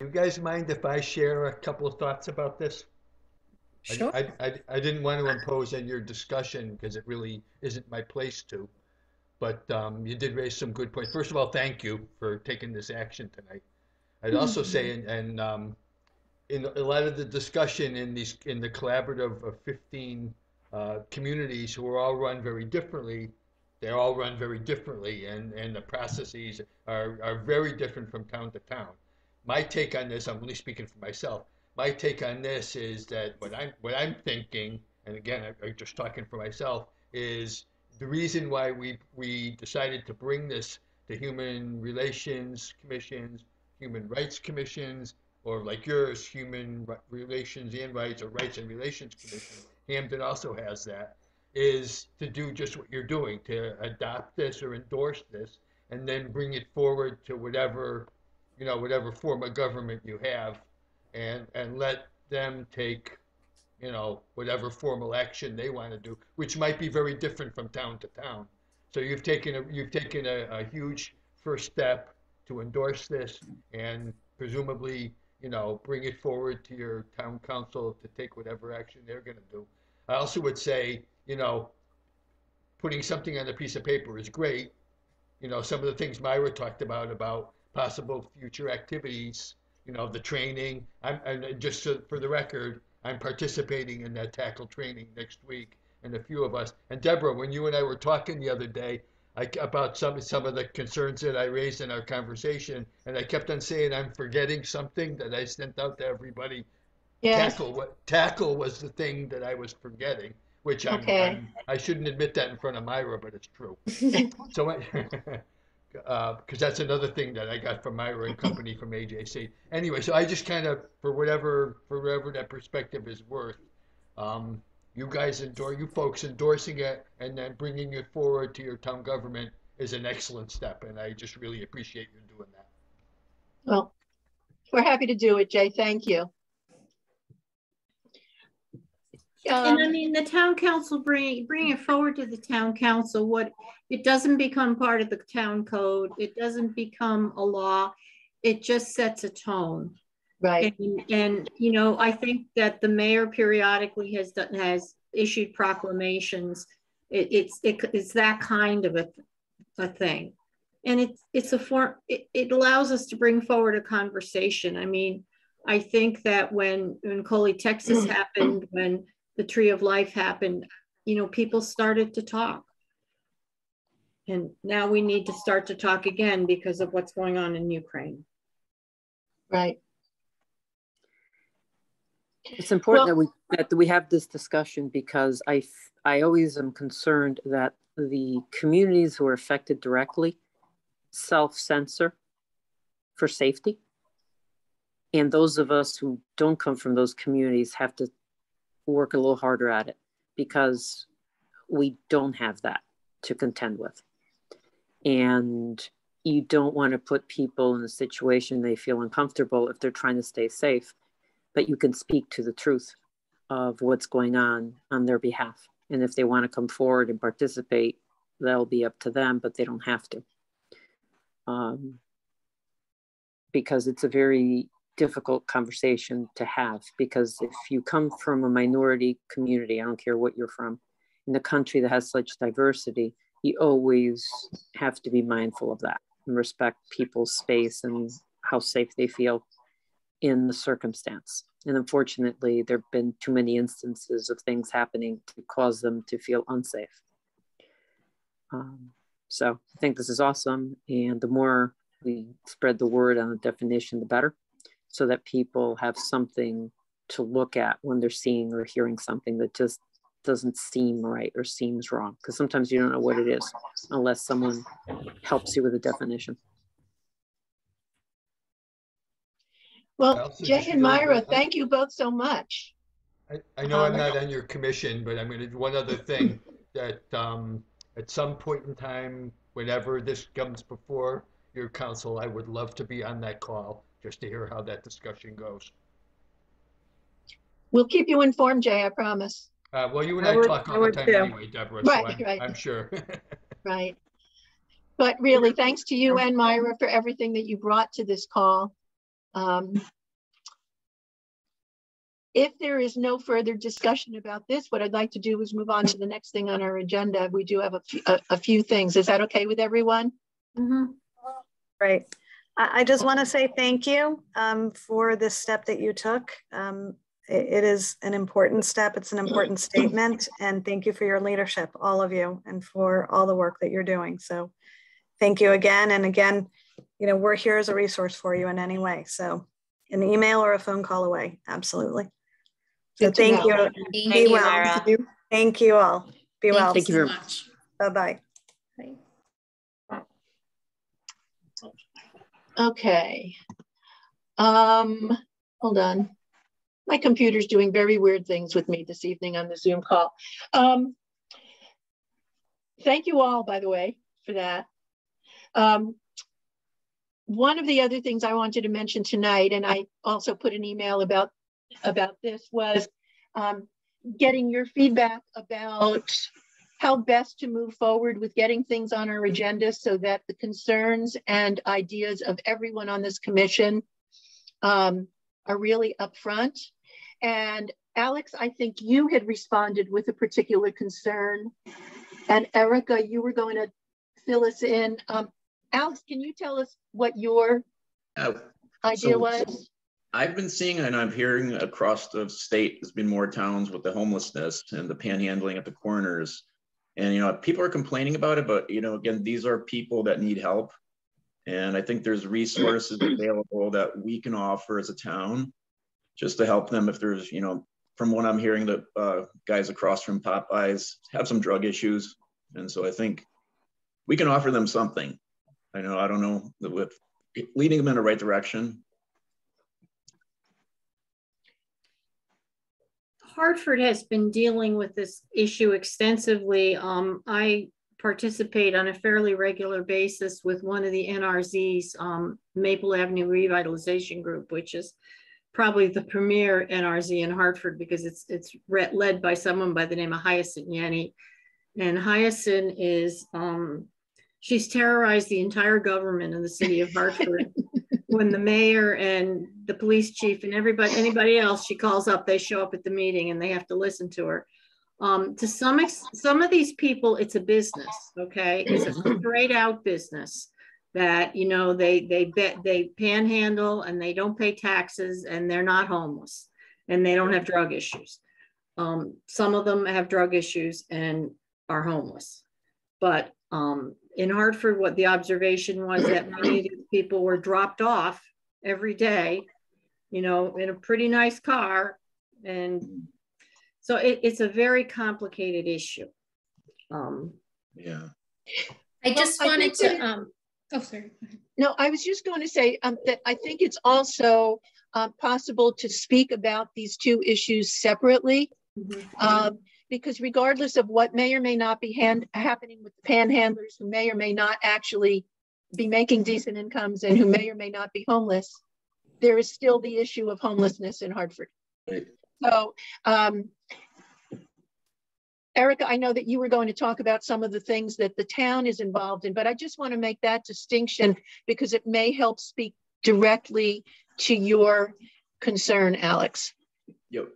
You guys mind if I share a couple of thoughts about this? I- Sure. I, I, I didn't want to impose on your discussion because it really isn't my place to. But um, you did raise some good points. First of all, thank you for taking this action tonight. I'd also say, and, and um, in a lot of the discussion in these, in the collaborative of 15 uh, communities who are all run very differently, they're all run very differently and, and the processes are, are very different from town to town. My take on this, I'm only speaking for myself, my take on this is that what I'm what I'm thinking, and again, I, I'm just talking for myself, is the reason why we we decided to bring this to human relations commissions, human rights commissions, or like yours, human relations and rights or rights and relations commission. Hampden also has that. Is to do just what you're doing to adopt this or endorse this, and then bring it forward to whatever, you know, whatever form of government you have and and let them take you know whatever formal action they want to do which might be very different from town to town so you've taken a you've taken a, a huge first step to endorse this and presumably you know bring it forward to your town council to take whatever action they're going to do i also would say you know putting something on a piece of paper is great you know some of the things myra talked about about possible future activities you know, the training. I'm, and just so, for the record, I'm participating in that tackle training next week, and a few of us. And Deborah, when you and I were talking the other day I, about some some of the concerns that I raised in our conversation, and I kept on saying I'm forgetting something that I sent out to everybody. Yes. Tackle what tackle was the thing that I was forgetting, which I'm, Okay. I'm I shouldn't admit that in front of Myra, but it's true. <laughs> So, I- <laughs> because that's another thing that I got from Myra and Company from AJC. Anyway, so I just kind of, for whatever, for whatever that perspective is worth, um, you guys endorse, you folks endorsing it and then bringing it forward to your town government is an excellent step, and I just really appreciate you doing that. Well, we're happy to do it, Jay. Thank you. And I Um, mean, the town council bring, bring it forward to the town council, what, it doesn't become part of the town code, it doesn't become a law. It just sets a tone. Right, And, and, you know, I think that the mayor periodically has done, has issued proclamations. It, it's, it, it's that kind of a, a thing. And it's, it's a form, it, it allows us to bring forward a conversation. I mean, I think that when, when Colleyville, Texas <clears throat> happened, when the Tree of Life happened, you know, people started to talk. And now we need to start to talk again because of what's going on in Ukraine. right. It's important Well- that we that we have this discussion because I I always am concerned that the communities who are affected directly self-censor for safety. And those of us who don't come from those communities have to work a little harder at it because we don't have that to contend with. And you don't want to put people in a situation they feel uncomfortable if they're trying to stay safe but you can speak to the truth of what's going on on their behalf. And if they want to come forward and participate, that'll be up to them, but they don't have to. Um, because it's a very difficult conversation to have. Because if you come from a minority community, I don't care what you're from, in a country that has such diversity, you always have to be mindful of that and respect people's space and how safe they feel in the circumstance. And unfortunately, there have been too many instances of things happening to cause them to feel unsafe. Um, so I think this is awesome. And the more we spread the word on the definition, the better, so that people have something to look at when they're seeing or hearing something that just doesn't seem right or seems wrong. Because sometimes you don't know what it is unless someone helps you with a definition. Well, also Jay just and really Myra, want- thank you both so much. I, I know I'm Um, not on your commission, but I'm gonna, do one other thing. <laughs> that um, at some point in time, whenever this comes before your council, I would love to be on that call just to hear how that discussion goes. We'll keep you informed, Jay, I promise. Uh, well, you and I I would- talk I all the would time too. anyway, Deborah, so Right, I'm, right. I'm sure. <laughs> Right. But really, thanks to you and Myra for everything that you brought to this call. Um, If there is no further discussion about this, what I'd like to do is move on to the next thing on our agenda. We do have a, few- a, a few things. Is that okay with everyone? Right. I, I just want to say thank you um, for this step that you took. Um, it- it is an important step. It's an important <clears throat> statement. And thank you for your leadership, all of you, and for all the work that you're doing. So thank you again. And again, you know, we're here as a resource for you in any way. So an email or a phone call away. Absolutely. So Good thank you. Thank Be you, well. Myra. Thank you all. Be well. Thank you very much. Bye-bye. Okay. Um, hold on. My computer's doing very weird things with me this evening on the Zoom call. Um, thank you all, by the way, for that. Um, one of the other things I wanted to mention tonight, and I also put an email about about this, was um, getting your feedback about how best to move forward with getting things on our agenda so that the concerns and ideas of everyone on this commission um, are really upfront. And Alex, I think you had responded with a particular concern. And Erica, you were going to fill us in. Um, Alex, can you tell us what your Uh, idea So- was? I've been seeing and I'm hearing across the state, there's been more towns with the homelessness and the panhandling at the corners. And, you know, people are complaining about it, but, you know, again, these are people that need help. And I think there's resources available that we can offer as a town just to help them if there's, you know, from what I'm hearing, the uh, guys across from Popeyes have some drug issues. And so I think we can offer them something. I know, I don't know, with leading them in the right direction, Hartford has been dealing with this issue extensively. Um, I participate on a fairly regular basis with one of the NRZs, um, Maple Avenue Revitalization Group, which is probably the premier NRZ in Hartford because it's it's led by someone by the name of Hyacinth Yennie. And Hyacinth is um, she's terrorized the entire government in the city of Hartford. <laughs> when the mayor and the police chief and everybody, anybody else she calls up, they show up at the meeting and they have to listen to her. Um, to some ex- some of these people, it's a business. Okay, it's a straight out business that you know they they bet they panhandle and they don't pay taxes and they're not homeless and they don't have drug issues. Um, some of them have drug issues and are homeless, but um, in Hartford, what the observation was that many of these people were dropped off every day, you know, in a pretty nice car. And so it, it's a very complicated issue. Um, yeah. I just I wanted think to, that- um, oh, sorry. No, I was just going to say um, that I think it's also uh, possible to speak about these two issues separately. Um, because regardless of what may or may not be hand, happening with the panhandlers who may or may not actually be making decent incomes and who may or may not be homeless, there is still the issue of homelessness in Hartford. Right. So, um, Erica, I know that you were going to talk about some of the things that the town is involved in, but I just want to make that distinction because it may help speak directly to your concern, Alex Yep.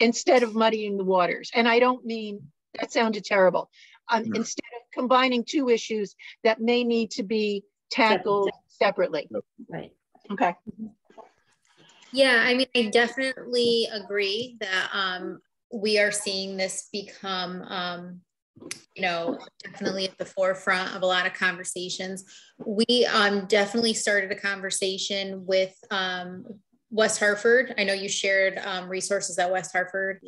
Instead of muddying the waters. And I don't mean, that sounded terrible. Um, No. instead of combining two issues that may need to be tackled separately. right. Okay. Yeah, I mean, I definitely agree that um, we are seeing this become, um, you know, definitely at the forefront of a lot of conversations. We um, definitely started a conversation with um, West Hartford. I know you shared um, resources that West Hartford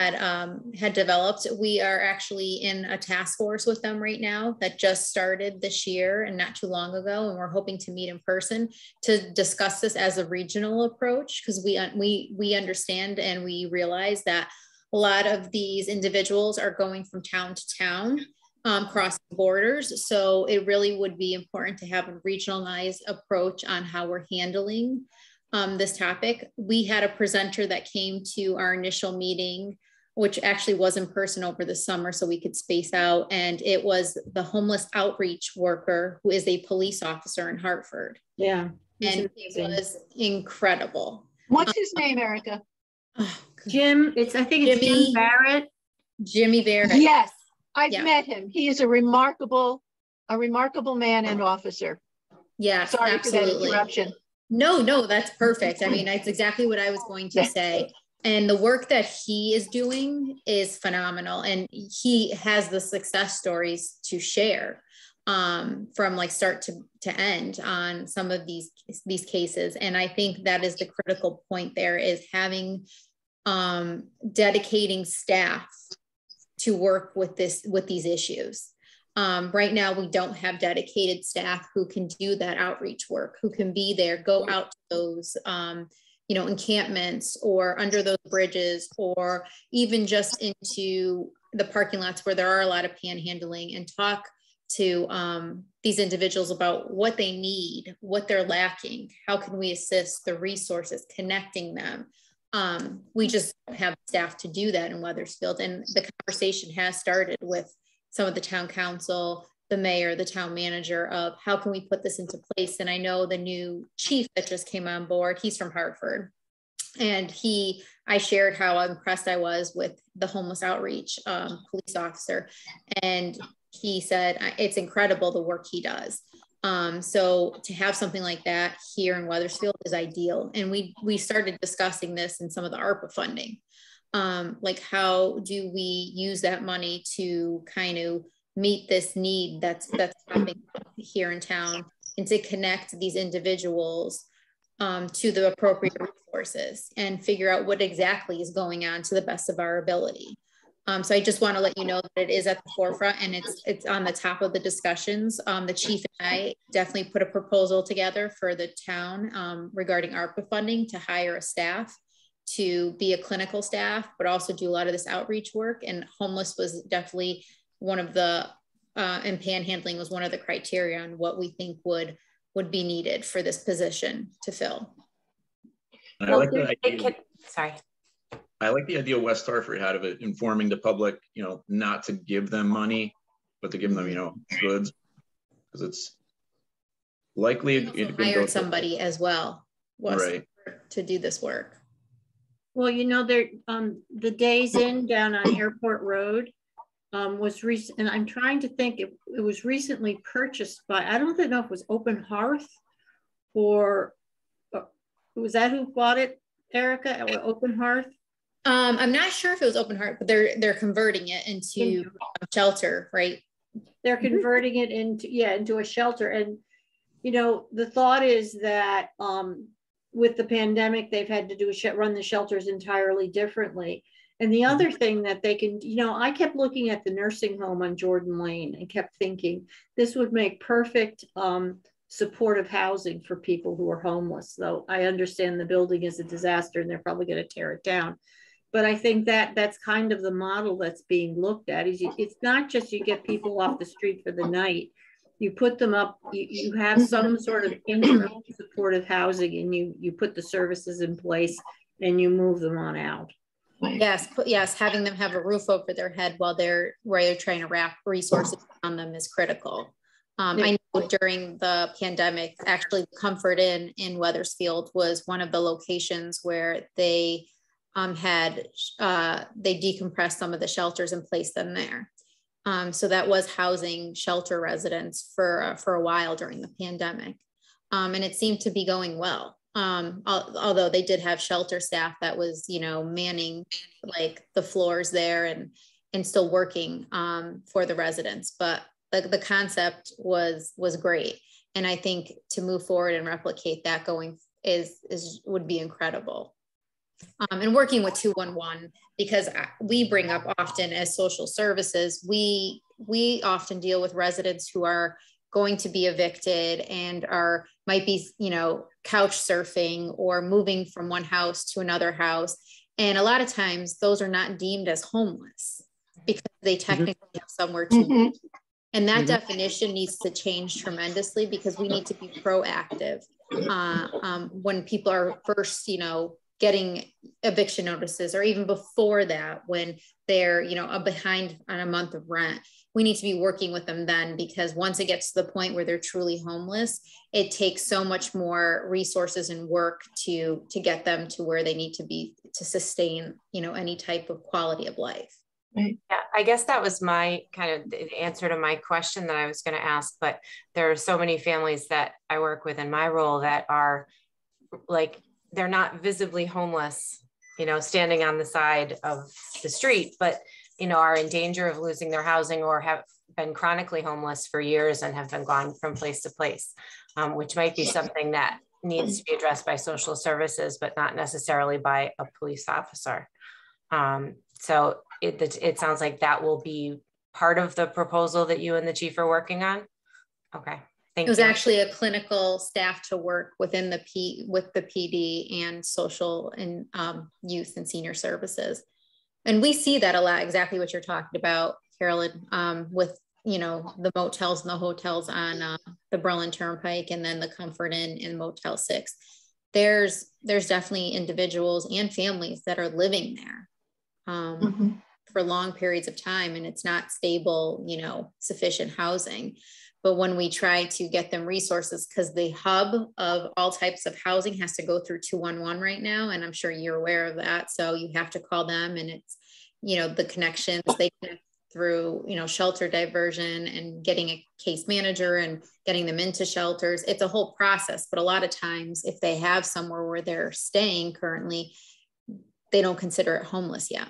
had um, had developed. We are actually in a task force with them right now that just started this year and not too long ago, and we're hoping to meet in person to discuss this as a regional approach because we we we understand and we realize that a lot of these individuals are going from town to town um, borders. So it really would be important to have a regionalized approach on how we're handling um, this topic. We had a presenter that came to our initial meeting, which actually was in person over the summer, so we could space out. And it was the homeless outreach worker who is a police officer in Hartford. Yeah. And it was incredible. What's his name, Erica? Oh, Jim, it's I think it's Jimmy, Jim Barrett. Jimmy Barrett. Yes, I've yeah. met him. He is a remarkable, a remarkable man and officer. Yeah, sorry absolutely. for that interruption. No, no, that's perfect. I mean, that's exactly what I was going to say. And the work that he is doing is phenomenal. And he has the success stories to share um, from like start to, to end on some of these these cases. And I think that is the critical point there is having um, dedicating staff to work with this with these issues. Um, right now, we don't have dedicated staff who can do that outreach work, who can be there, go out to those, um, you know, encampments or under those bridges, or even just into the parking lots where there are a lot of panhandling and talk to um, these individuals about what they need, what they're lacking, how can we assist the resources, connecting them. Um, we just have staff to do that in Wethersfield. And the conversation has started with some of the town council, the mayor, the town manager of how can we put this into place? And I know the new chief that just came on board, he's from Hartford. And he, I shared how impressed I was with the homeless outreach um, police officer. And he said, it's incredible the work he does. Um, so to have something like that here in Wethersfield is ideal. And we we started discussing this in some of the ARPA funding. Um, like how do we use that money to kind of meet this need that's that's happening here in town and to connect these individuals um, to the appropriate resources and figure out what exactly is going on to the best of our ability. Um, so I just want to let you know that it is at the forefront and it's it's on the top of the discussions. Um, the chief and I definitely put a proposal together for the town um, regarding ARPA funding to hire a staff to be a clinical staff, but also do a lot of this outreach work. And homeless was definitely one of the uh, and panhandling was one of the criteria on what we think would would be needed for this position to fill. I like that. Sorry. I like the idea West Hartford had of it informing the public, you know, not to give them money, but to give them, you know, goods, because it's likely it hired somebody as well was right. to do this work. Well, you know, there um the Days Inn down on Airport Road um was recent, and I'm trying to think it, it was recently purchased by I don't know if it was Open Hearth or uh, was that who bought it, Erica, or Open Hearth? Um, I'm not sure if it was open heart, but they're they're converting it into a shelter, right? They're mm-hmm. converting it into yeah into a shelter, and you know the thought is that um, with the pandemic they've had to do a run the shelters entirely differently. And the other mm-hmm. thing that they can, you know, I kept looking at the nursing home on Jordan Lane and kept thinking this would make perfect um, supportive housing for people who are homeless. Though I understand the building is a disaster and they're probably going to tear it down but I think that that's kind of the model that's being looked at. Is you, it's not just you get people off the street for the night. You put them up. You, you have some sort of interim supportive housing, and you you put the services in place, and you move them on out. Yes, yes, having them have a roof over their head while they're where they're trying to wrap resources on them is critical. Um, I know during the pandemic, actually, Comfort Inn in Wethersfield was one of the locations where they um, had uh, they decompressed some of the shelters and placed them there. Um, so that was housing shelter residents for uh, for a while during the pandemic, um, and it seemed to be going well. Um, al although they did have shelter staff that was you know manning like the floors there and and still working um, for the residents, but the, the concept was was great, and I think to move forward and replicate that going is is would be incredible um, and working with 211 because we bring up often as social services we we often deal with residents who are going to be evicted and are might be you know couch surfing or moving from one house to another house And a lot of times those are not deemed as homeless because they mm-hmm. technically mm-hmm. have somewhere to mm-hmm. And that mm-hmm. definition needs to change tremendously because we need to be proactive uh, um, when people are first, you know, getting eviction notices or even before that when they're you know behind on a month of rent we need to be working with them then because once it gets to the point where they're truly homeless it takes so much more resources and work to to get them to where they need to be to sustain you know any type of quality of life Right. Yeah, I guess that was my kind of answer to my question that I was going to ask. But there are so many families that I work with in my role that are like they're not visibly homeless, you know, standing on the side of the street, but you know, are in danger of losing their housing or have been chronically homeless for years and have been gone from place to place, um, which might be something that needs to be addressed by social services, but not necessarily by a police officer. Um, so it, it sounds like that will be part of the proposal that you and the chief are working on. Okay. Thank it was you. actually a clinical staff to work within the P with the PD and social and um, youth and senior services. And we see that a lot, exactly what you're talking about, Carolyn, um, with you know the motels and the hotels on uh, the Berlin Turnpike and then the Comfort Inn in Motel Six. There's there's definitely individuals and families that are living there um, mm-hmm. for long periods of time, and it's not stable, you know, sufficient housing. But when we try to get them resources, because the hub of all types of housing has to go through 211 right now, and I'm sure you're aware of that. So you have to call them, and it's, you know, the connections they connect through, you know, shelter diversion and getting a case manager and getting them into shelters. It's a whole process. But a lot of times, if they have somewhere where they're staying currently, they don't consider it homeless yet.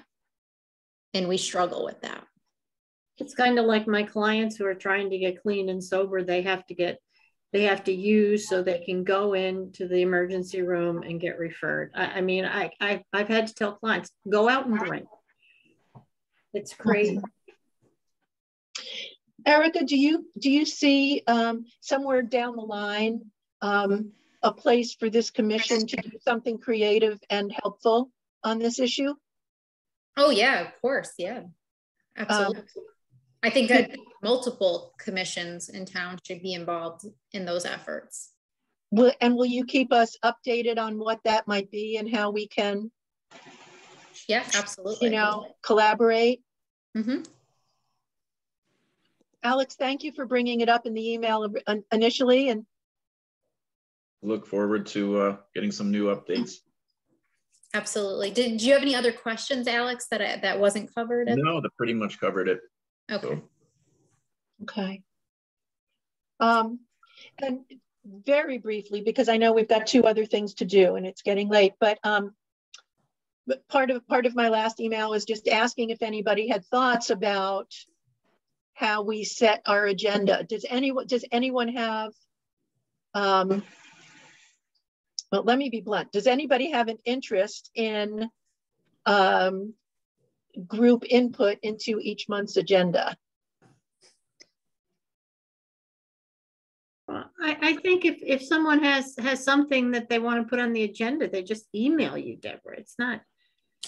And we struggle with that it's kind of like my clients who are trying to get clean and sober they have to get they have to use so they can go into the emergency room and get referred. I, I mean I, I i've had to tell clients go out and drink. It's crazy. Erica do you do you see um, somewhere down the line um, a place for this commission to do something creative and helpful on this issue? Oh yeah of course yeah. Absolutely. Um, I think that multiple commissions in town should be involved in those efforts. Will, and will you keep us updated on what that might be and how we can? Yeah, absolutely. You know, collaborate. Mm-hmm. Alex, thank you for bringing it up in the email initially, and look forward to uh, getting some new updates. Absolutely. Did, you have any other questions, Alex, that I, that wasn't covered? No, that pretty much covered it. Okay. So. Okay. Um, and very briefly, because I know we've got two other things to do and it's getting late, but um, but part of part of my last email was just asking if anybody had thoughts about how we set our agenda. Does anyone does anyone have um, well, let me be blunt. Does anybody have an interest in um, group input into each month's agenda? I, I think if, if someone has has something that they want to put on the agenda, they just email you, Deborah. It's not.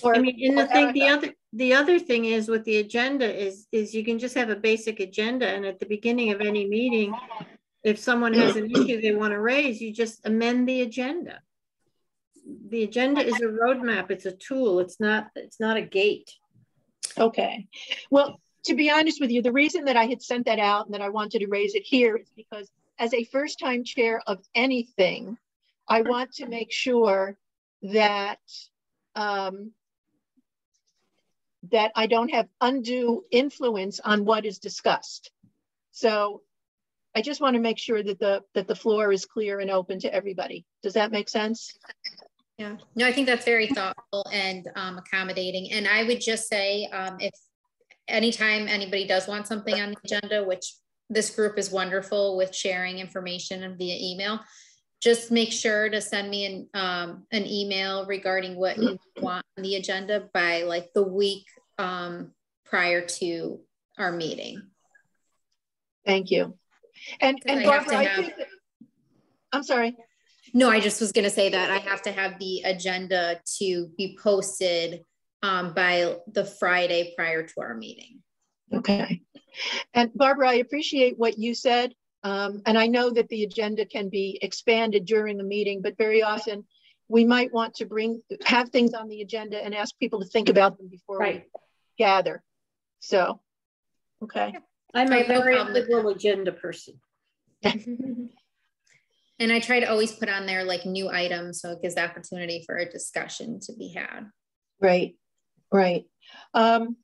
Or, I mean, and the thing, the other the other thing is with the agenda is is you can just have a basic agenda, and at the beginning of any meeting, if someone has an issue they want to raise, you just amend the agenda. The agenda is a roadmap. It's a tool. It's not. It's not a gate. Okay. Well, to be honest with you, the reason that I had sent that out and that I wanted to raise it here is because as a first time chair of anything, I want to make sure that um, that I don't have undue influence on what is discussed. So I just want to make sure that the that the floor is clear and open to everybody. Does that make sense? Yeah, no, I think that's very thoughtful and um, accommodating. And I would just say um, if anytime anybody does want something on the agenda, which this group is wonderful with sharing information via email, just make sure to send me an, um, an email regarding what you want on the agenda by like the week um, prior to our meeting. Thank you. And, and Barbara, I, think that, I'm sorry. No, I just was going to say that I have to have the agenda to be posted um, by the Friday prior to our meeting. Okay. And Barbara, I appreciate what you said. Um, and I know that the agenda can be expanded during the meeting, but very often we might want to bring, have things on the agenda and ask people to think about them before right. we gather. So, okay. I'm a very liberal agenda person. <laughs> <laughs> and I try to always put on there like new items so it gives the opportunity for a discussion to be had. Right, right. Um,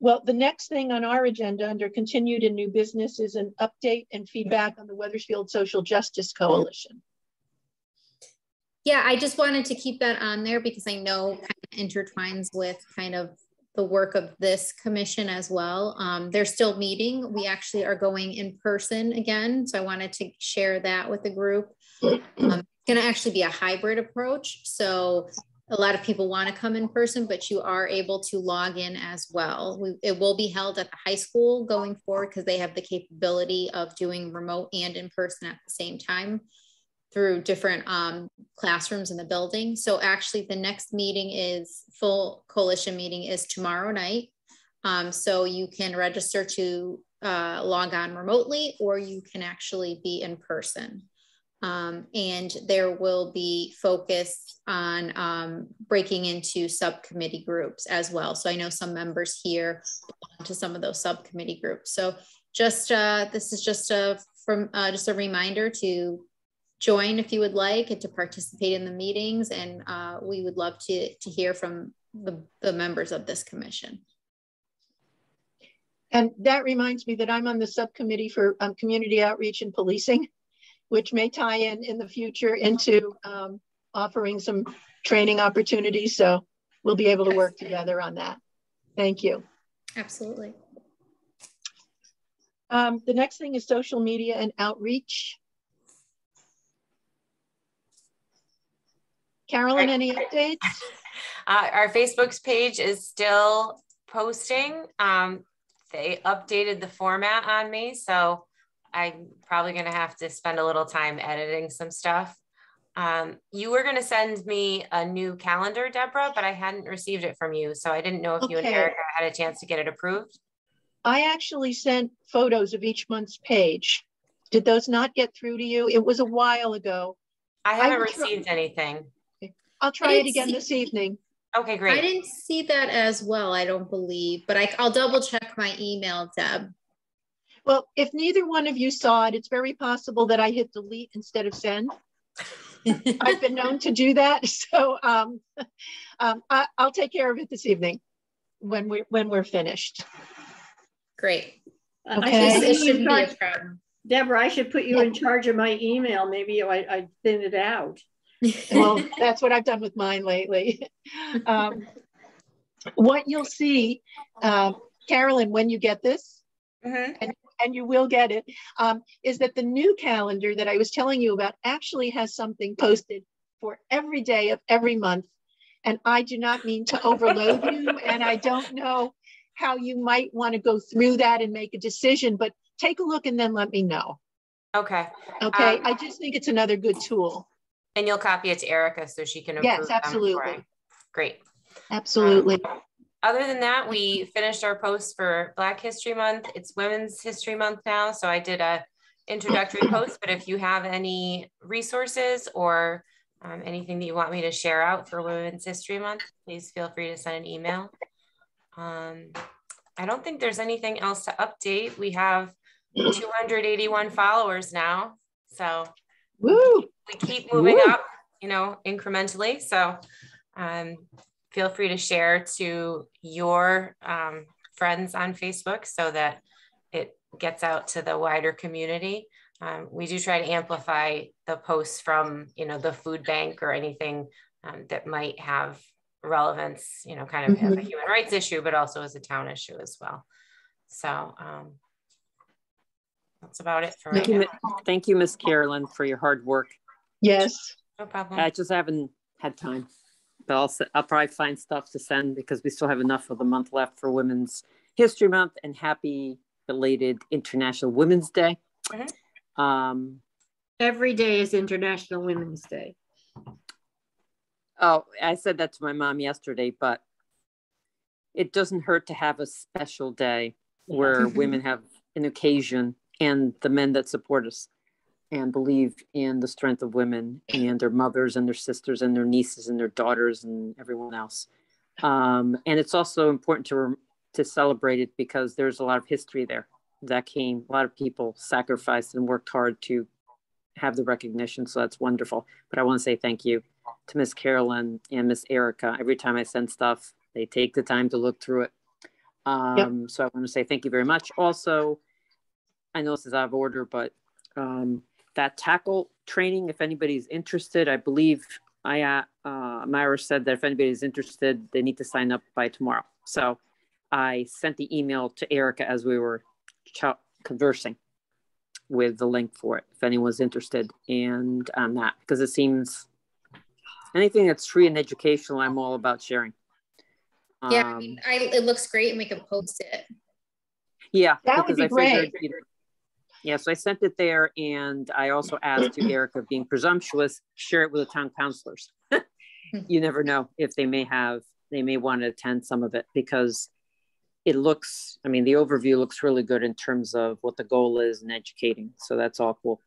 well, the next thing on our agenda under continued and new business is an update and feedback on the Wethersfield Social Justice Coalition. Yeah, I just wanted to keep that on there because I know kind of intertwines with kind of the work of this commission as well. Um, they're still meeting. We actually are going in person again. So I wanted to share that with the group. Um, it's going to actually be a hybrid approach. So a lot of people want to come in person, but you are able to log in as well. We, it will be held at the high school going forward because they have the capability of doing remote and in person at the same time through different um, classrooms in the building. So actually the next meeting is full coalition meeting is tomorrow night. Um, so you can register to uh, log on remotely or you can actually be in person. Um, and there will be focus on um, breaking into subcommittee groups as well. So I know some members here to some of those subcommittee groups. So just uh, this is just a from uh, just a reminder to join if you would like and to participate in the meetings. And uh, we would love to, to hear from the, the members of this commission. And that reminds me that I'm on the subcommittee for um, community outreach and policing, which may tie in in the future into um, offering some training opportunities. So we'll be able to work together on that. Thank you. Absolutely. Um, the next thing is social media and outreach. Carolyn, any <laughs> updates? Uh, our Facebook's page is still posting. Um, they updated the format on me, so I'm probably going to have to spend a little time editing some stuff. Um, you were going to send me a new calendar, Deborah, but I hadn't received it from you. So I didn't know if okay. you and Erica had a chance to get it approved. I actually sent photos of each month's page. Did those not get through to you? It was a while ago. I haven't I received anything. I'll try it again see, this evening. Okay, great. I didn't see that as well, I don't believe, but I, I'll double check my email, Deb. Well, if neither one of you saw it, it's very possible that I hit delete instead of send. <laughs> I've been known to do that. <laughs> So um, um, I, will take care of it this evening when we when we're finished. Great. Okay. it should be a problem. Deborah, I should put you yeah. in charge of my email. Maybe I, I thin it out. Well, <laughs> that's what I've done with mine lately. <laughs> Um, what you'll see, um, Carolyn, when you get this, mm-hmm. and, and you will get it, um, is that the new calendar that I was telling you about actually has something posted for every day of every month. And I do not mean to overload you, and I don't know how you might want to go through that and make a decision, but take a look and then let me know. Okay. Okay. Um, I just think it's another good tool. And you'll copy it to Erica so she can Yes, absolutely. Great. Absolutely. Um, other than that, we finished our post for Black History Month. It's Women's History Month now. So I did a introductory <clears throat> post, but if you have any resources or um, anything that you want me to share out for Women's History Month, please feel free to send an email. Um, I don't think there's anything else to update. We have <clears throat> 281 followers now. So Woo! we keep moving Woo! up, you know, incrementally. So um, feel free to share to your um, friends on Facebook so that it gets out to the wider community. Um, we do try to amplify the posts from, you know, the food bank or anything um, that might have relevance, you know, kind of mm-hmm. as a human rights issue, but also as a town issue as well. So um, that's about it for thank right you, now. Thank you, Miss Carolyn, for your hard work. Yes. No problem. I just haven't had time, but I'll, I'll probably find stuff to send because we still have enough of the month left for Women's History Month and happy belated International Women's Day. Mm-hmm. Um, Every day is International Women's Day. Oh, I said that to my mom yesterday, but it doesn't hurt to have a special day where <laughs> women have an occasion and the men that support us and believe in the strength of women and their mothers and their sisters and their nieces and their daughters and everyone else. Um, and it's also important to to celebrate it because there's a lot of history there that came. A lot of people sacrificed and worked hard to have the recognition, so that's wonderful. But I want to say thank you to Miss Carolyn and Miss Erica. Every time I send stuff, they take the time to look through it. Um, yep. So I want to say thank you very much. Also, I know this is out of order, but um, that tackle training, if anybody's interested, I believe I uh, uh, Myra said that if anybody's interested, they need to sign up by tomorrow. So I sent the email to Erica as we were ch- conversing with the link for it, if anyone's interested and on that, because it seems anything that's free and educational, I'm all about sharing. Yeah, um, I mean, I, it looks great and we can post it. Yeah, that would be I great. Figured, yeah, so I sent it there, and I also asked to <clears throat> Erica, being presumptuous, share it with the town councilors. <laughs> you never know if they may have, they may want to attend some of it because it looks, I mean, the overview looks really good in terms of what the goal is and educating. So that's all cool.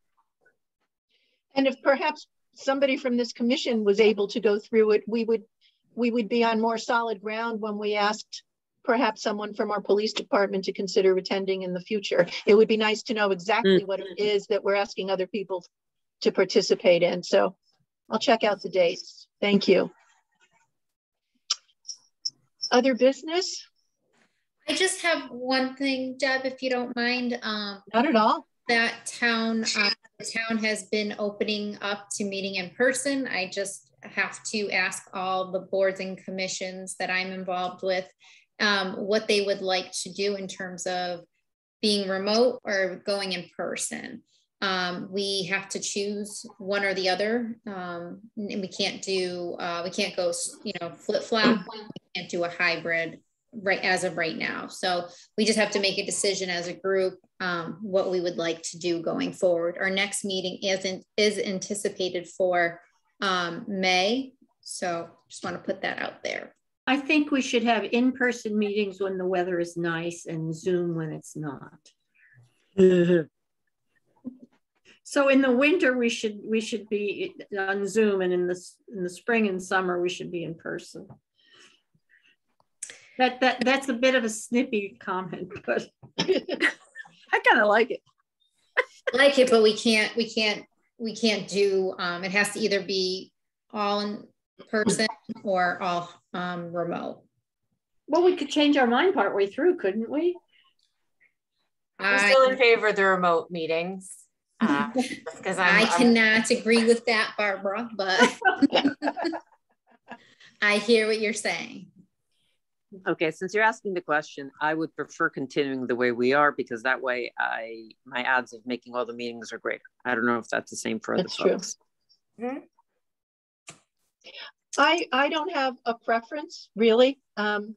And if perhaps somebody from this commission was able to go through it, we would we would be on more solid ground when we asked perhaps someone from our police department to consider attending in the future. It would be nice to know exactly mm. what it is that we're asking other people to participate in. So I'll check out the dates. Thank you. Other business? I just have one thing, Deb, if you don't mind. Um, Not at all. That town, uh, the town has been opening up to meeting in person. I just have to ask all the boards and commissions that I'm involved with um, what they would like to do in terms of being remote or going in person. Um, we have to choose one or the other. Um, and we can't do, uh, we can't go, you know, flip flop. We can't do a hybrid right as of right now. So we just have to make a decision as a group um, what we would like to do going forward. Our next meeting isn't is anticipated for um, May. So just want to put that out there. I think we should have in-person meetings when the weather is nice and Zoom when it's not. <laughs> so in the winter we should we should be on Zoom, and in the in the spring and summer we should be in person. That that that's a bit of a snippy comment, but <laughs> I kind of like it. like it, but we can't we can't we can't do. Um, it has to either be all in person or all um, remote. Well, we could change our mind partway through, couldn't we? I'm still in favor of the remote meetings. Because uh, <laughs> I cannot agree with that, Barbara, but <laughs> I hear what you're saying. Okay, since you're asking the question, I would prefer continuing the way we are because that way I my odds of making all the meetings are greater. I don't know if that's the same for other that's folks. True. Mm-hmm. I, I don't have a preference really, um,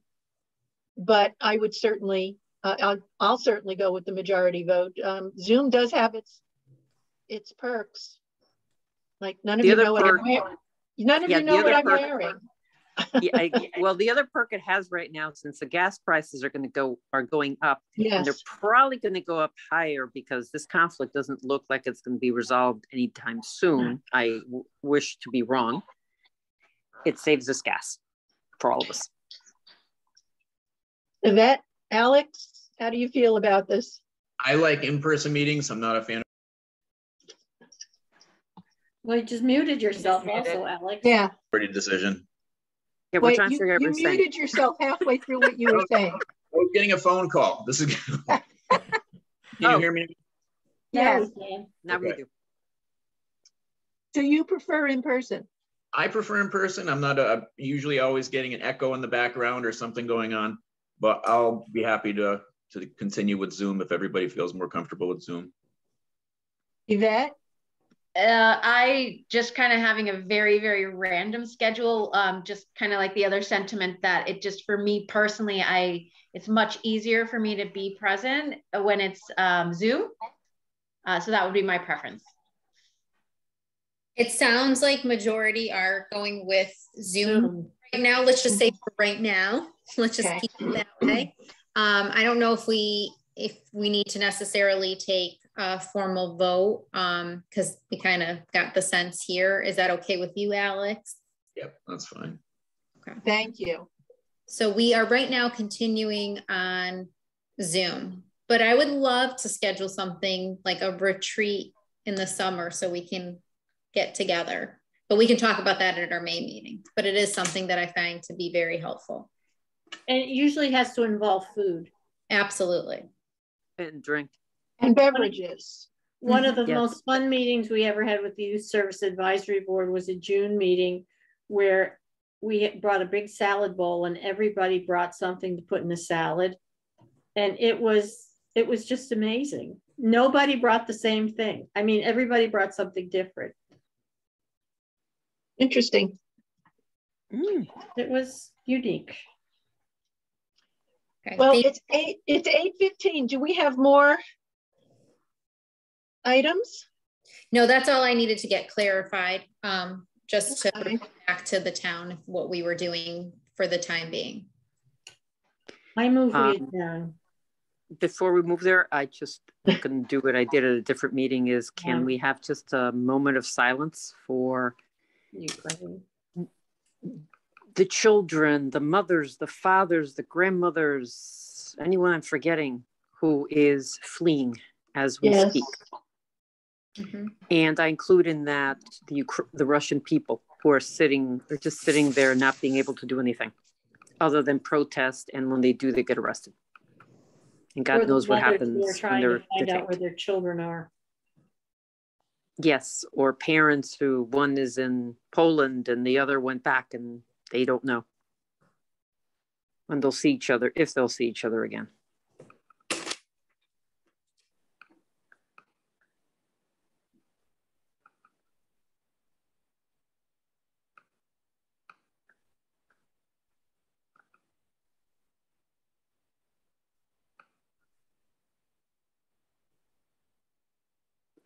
but I would certainly, uh, I'll, I'll, certainly go with the majority vote. Um, Zoom does have its its perks. Like none of the you know what I'm wearing. None of yeah, you know what I'm perk, wearing. yeah, I, <laughs> well, the other perk it has right now, since the gas prices are going to go are going up, yes. and they're probably going to go up higher because this conflict doesn't look like it's going to be resolved anytime soon. I wish to be wrong it saves us gas for all of us. Yvette, Alex, how do you feel about this? I like in-person meetings. I'm not a fan of well, you just muted yourself muted. also, Alex. Yeah. Pretty decision. Yeah, we're Wait, trying you, to You muted saying. yourself halfway through what you were <laughs> saying. I was getting a phone call. This is <laughs> oh. Can oh. you hear me? Yes. yes. Now okay. we do. So you prefer in person? I prefer in person. I'm not a, usually always getting an echo in the background or something going on, but I'll be happy to to continue with Zoom if everybody feels more comfortable with Zoom. Yvette? Uh, I just kind of having a very, very random schedule. Um, just kind of like the other sentiment that it just for me personally, I it's much easier for me to be present when it's um, Zoom. Uh, so that would be my preference. It sounds like majority are going with Zoom right now. Let's just say for right now. Let's just okay. keep it that way. Um, I don't know if we if we need to necessarily take a formal vote because um, we kind of got the sense here. Is that okay with you, Alex? Yep, that's fine. Okay. Thank you. So we are right now continuing on Zoom, but I would love to schedule something like a retreat in the summer so we can get together. But we can talk about that at our May meeting. But it is something that I find to be very helpful. And it usually has to involve food. Absolutely. And drink. And beverages. One of the yes. most fun meetings we ever had with the Youth Service Advisory Board was a June meeting where we brought a big salad bowl and everybody brought something to put in the salad. And it was it was just amazing. Nobody brought the same thing. I mean, everybody brought something different. Interesting. Mm. It was unique. Okay. Well, it's eight. It's eight fifteen. Do we have more items? No, that's all I needed to get clarified. Um, just okay. to back to the town what we were doing for the time being. I move um, down. Before we move there, I just <laughs> couldn't do what I did at a different meeting. Is can yeah. we have just a moment of silence for Ukraine? the children, the mothers, the fathers, the grandmothers, anyone I'm forgetting who is fleeing as we yes. speak. Mm-hmm. And I include in that the the Russian people who are sitting, they're just sitting there, not being able to do anything other than protest. And when they do, they get arrested. And God knows what happens are trying when they're to find detained. out where their children are. Yes, or parents who one is in Poland and the other went back and they don't know when they'll see each other, if they'll see each other again.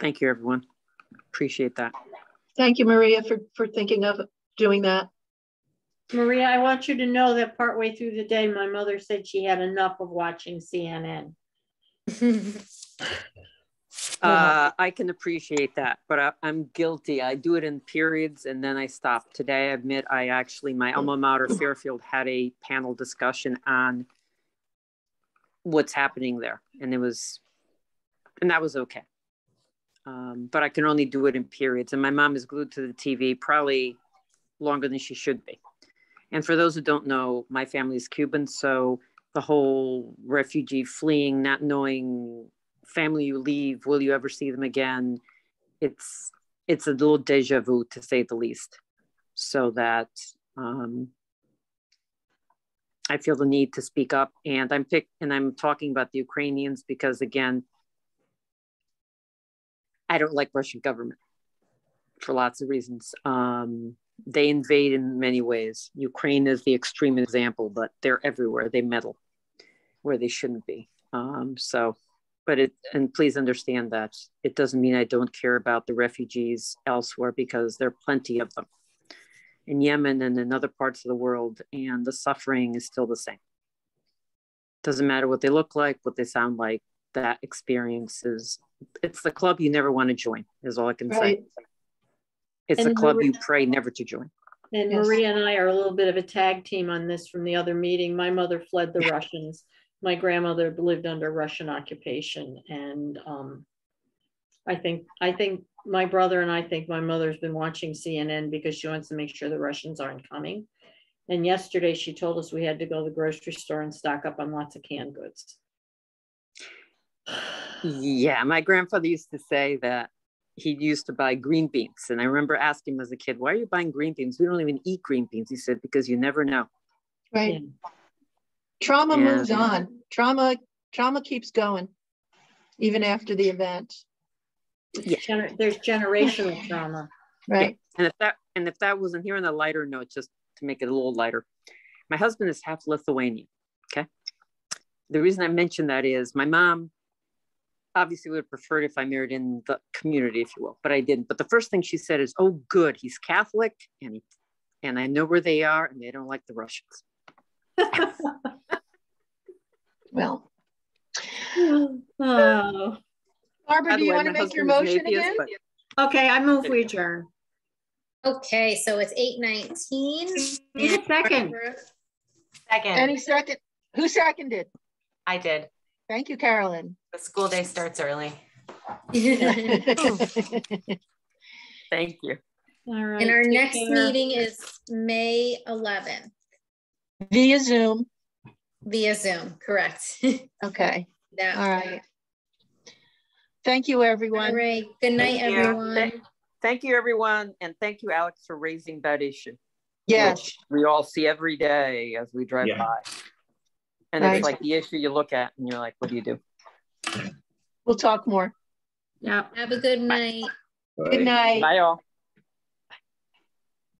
Thank you, everyone. Appreciate that. Thank you, Maria, for, for thinking of doing that. Maria, I want you to know that partway through the day, my mother said she had enough of watching CNN. <laughs> uh, I can appreciate that, but I, am guilty. I do it in periods and then I stop. Today, I admit I actually, my alma mater, Fairfield, had a panel discussion on what's happening there. And it was, and that was okay. Um, but I can only do it in periods. And my mom is glued to the TV probably longer than she should be. And for those who don't know, my family is Cuban. So the whole refugee fleeing, not knowing family you leave, will you ever see them again? It's it's a little deja vu to say the least. So that um, I feel the need to speak up, and I'm pick and I'm talking about the Ukrainians because again, I don't like Russian government for lots of reasons. Um, they invade in many ways. Ukraine is the extreme example, but they're everywhere. They meddle where they shouldn't be. Um, so, but it, and please understand that it doesn't mean I don't care about the refugees elsewhere because there are plenty of them in Yemen and in other parts of the world, and the suffering is still the same. Doesn't matter what they look like, what they sound like, that experience is, it's the club you never want to join, is all I can right. say. It's and a club Maria, you pray never to join. And yes. Maria and I are a little bit of a tag team on this from the other meeting. My mother fled the Russians. My grandmother lived under Russian occupation, and um, I think I think my brother and I think my mother's been watching CNN because she wants to make sure the Russians aren't coming. And yesterday she told us we had to go to the grocery store and stock up on lots of canned goods. Yeah, my grandfather used to say that he used to buy green beans. And I remember asking him as a kid, why are you buying green beans? We don't even eat green beans. He said, because you never know. Right. Trauma yeah. moves on. Trauma, trauma keeps going, even after the event. Yeah. Gener there's generational <laughs> trauma. Right. Yeah. And if that and if that wasn't here on a lighter note, just to make it a little lighter, my husband is half Lithuanian. Okay. The reason I mention that is my mom obviously would have preferred if I married in the community, if you will, but I didn't. But the first thing she said is, "Oh, good, he's Catholic, and he, and I know where they are, and they don't like the Russians." <laughs> well, oh. <sighs> Barbara, do you want to make your motion atheist, again? But... Okay, I move we adjourn. Okay, so it's 819. Need a second. Second. Any second? Who seconded? I did. Thank you, Carolyn. The school day starts early. <laughs> Thank you. All right. And our next care. meeting is May 11th. Via Zoom. Via Zoom, correct. <laughs> okay. That, All right. Thank you, everyone. All right. Good night, thank everyone. Thank, thank you, everyone. And thank you, Alex, for raising that issue. Yes. we all see every day as we drive yeah. by. And right. it's like the issue you look at and you're like, what do you do? We'll talk more. Yeah. Have a good night. Bye. Good night. Bye, all.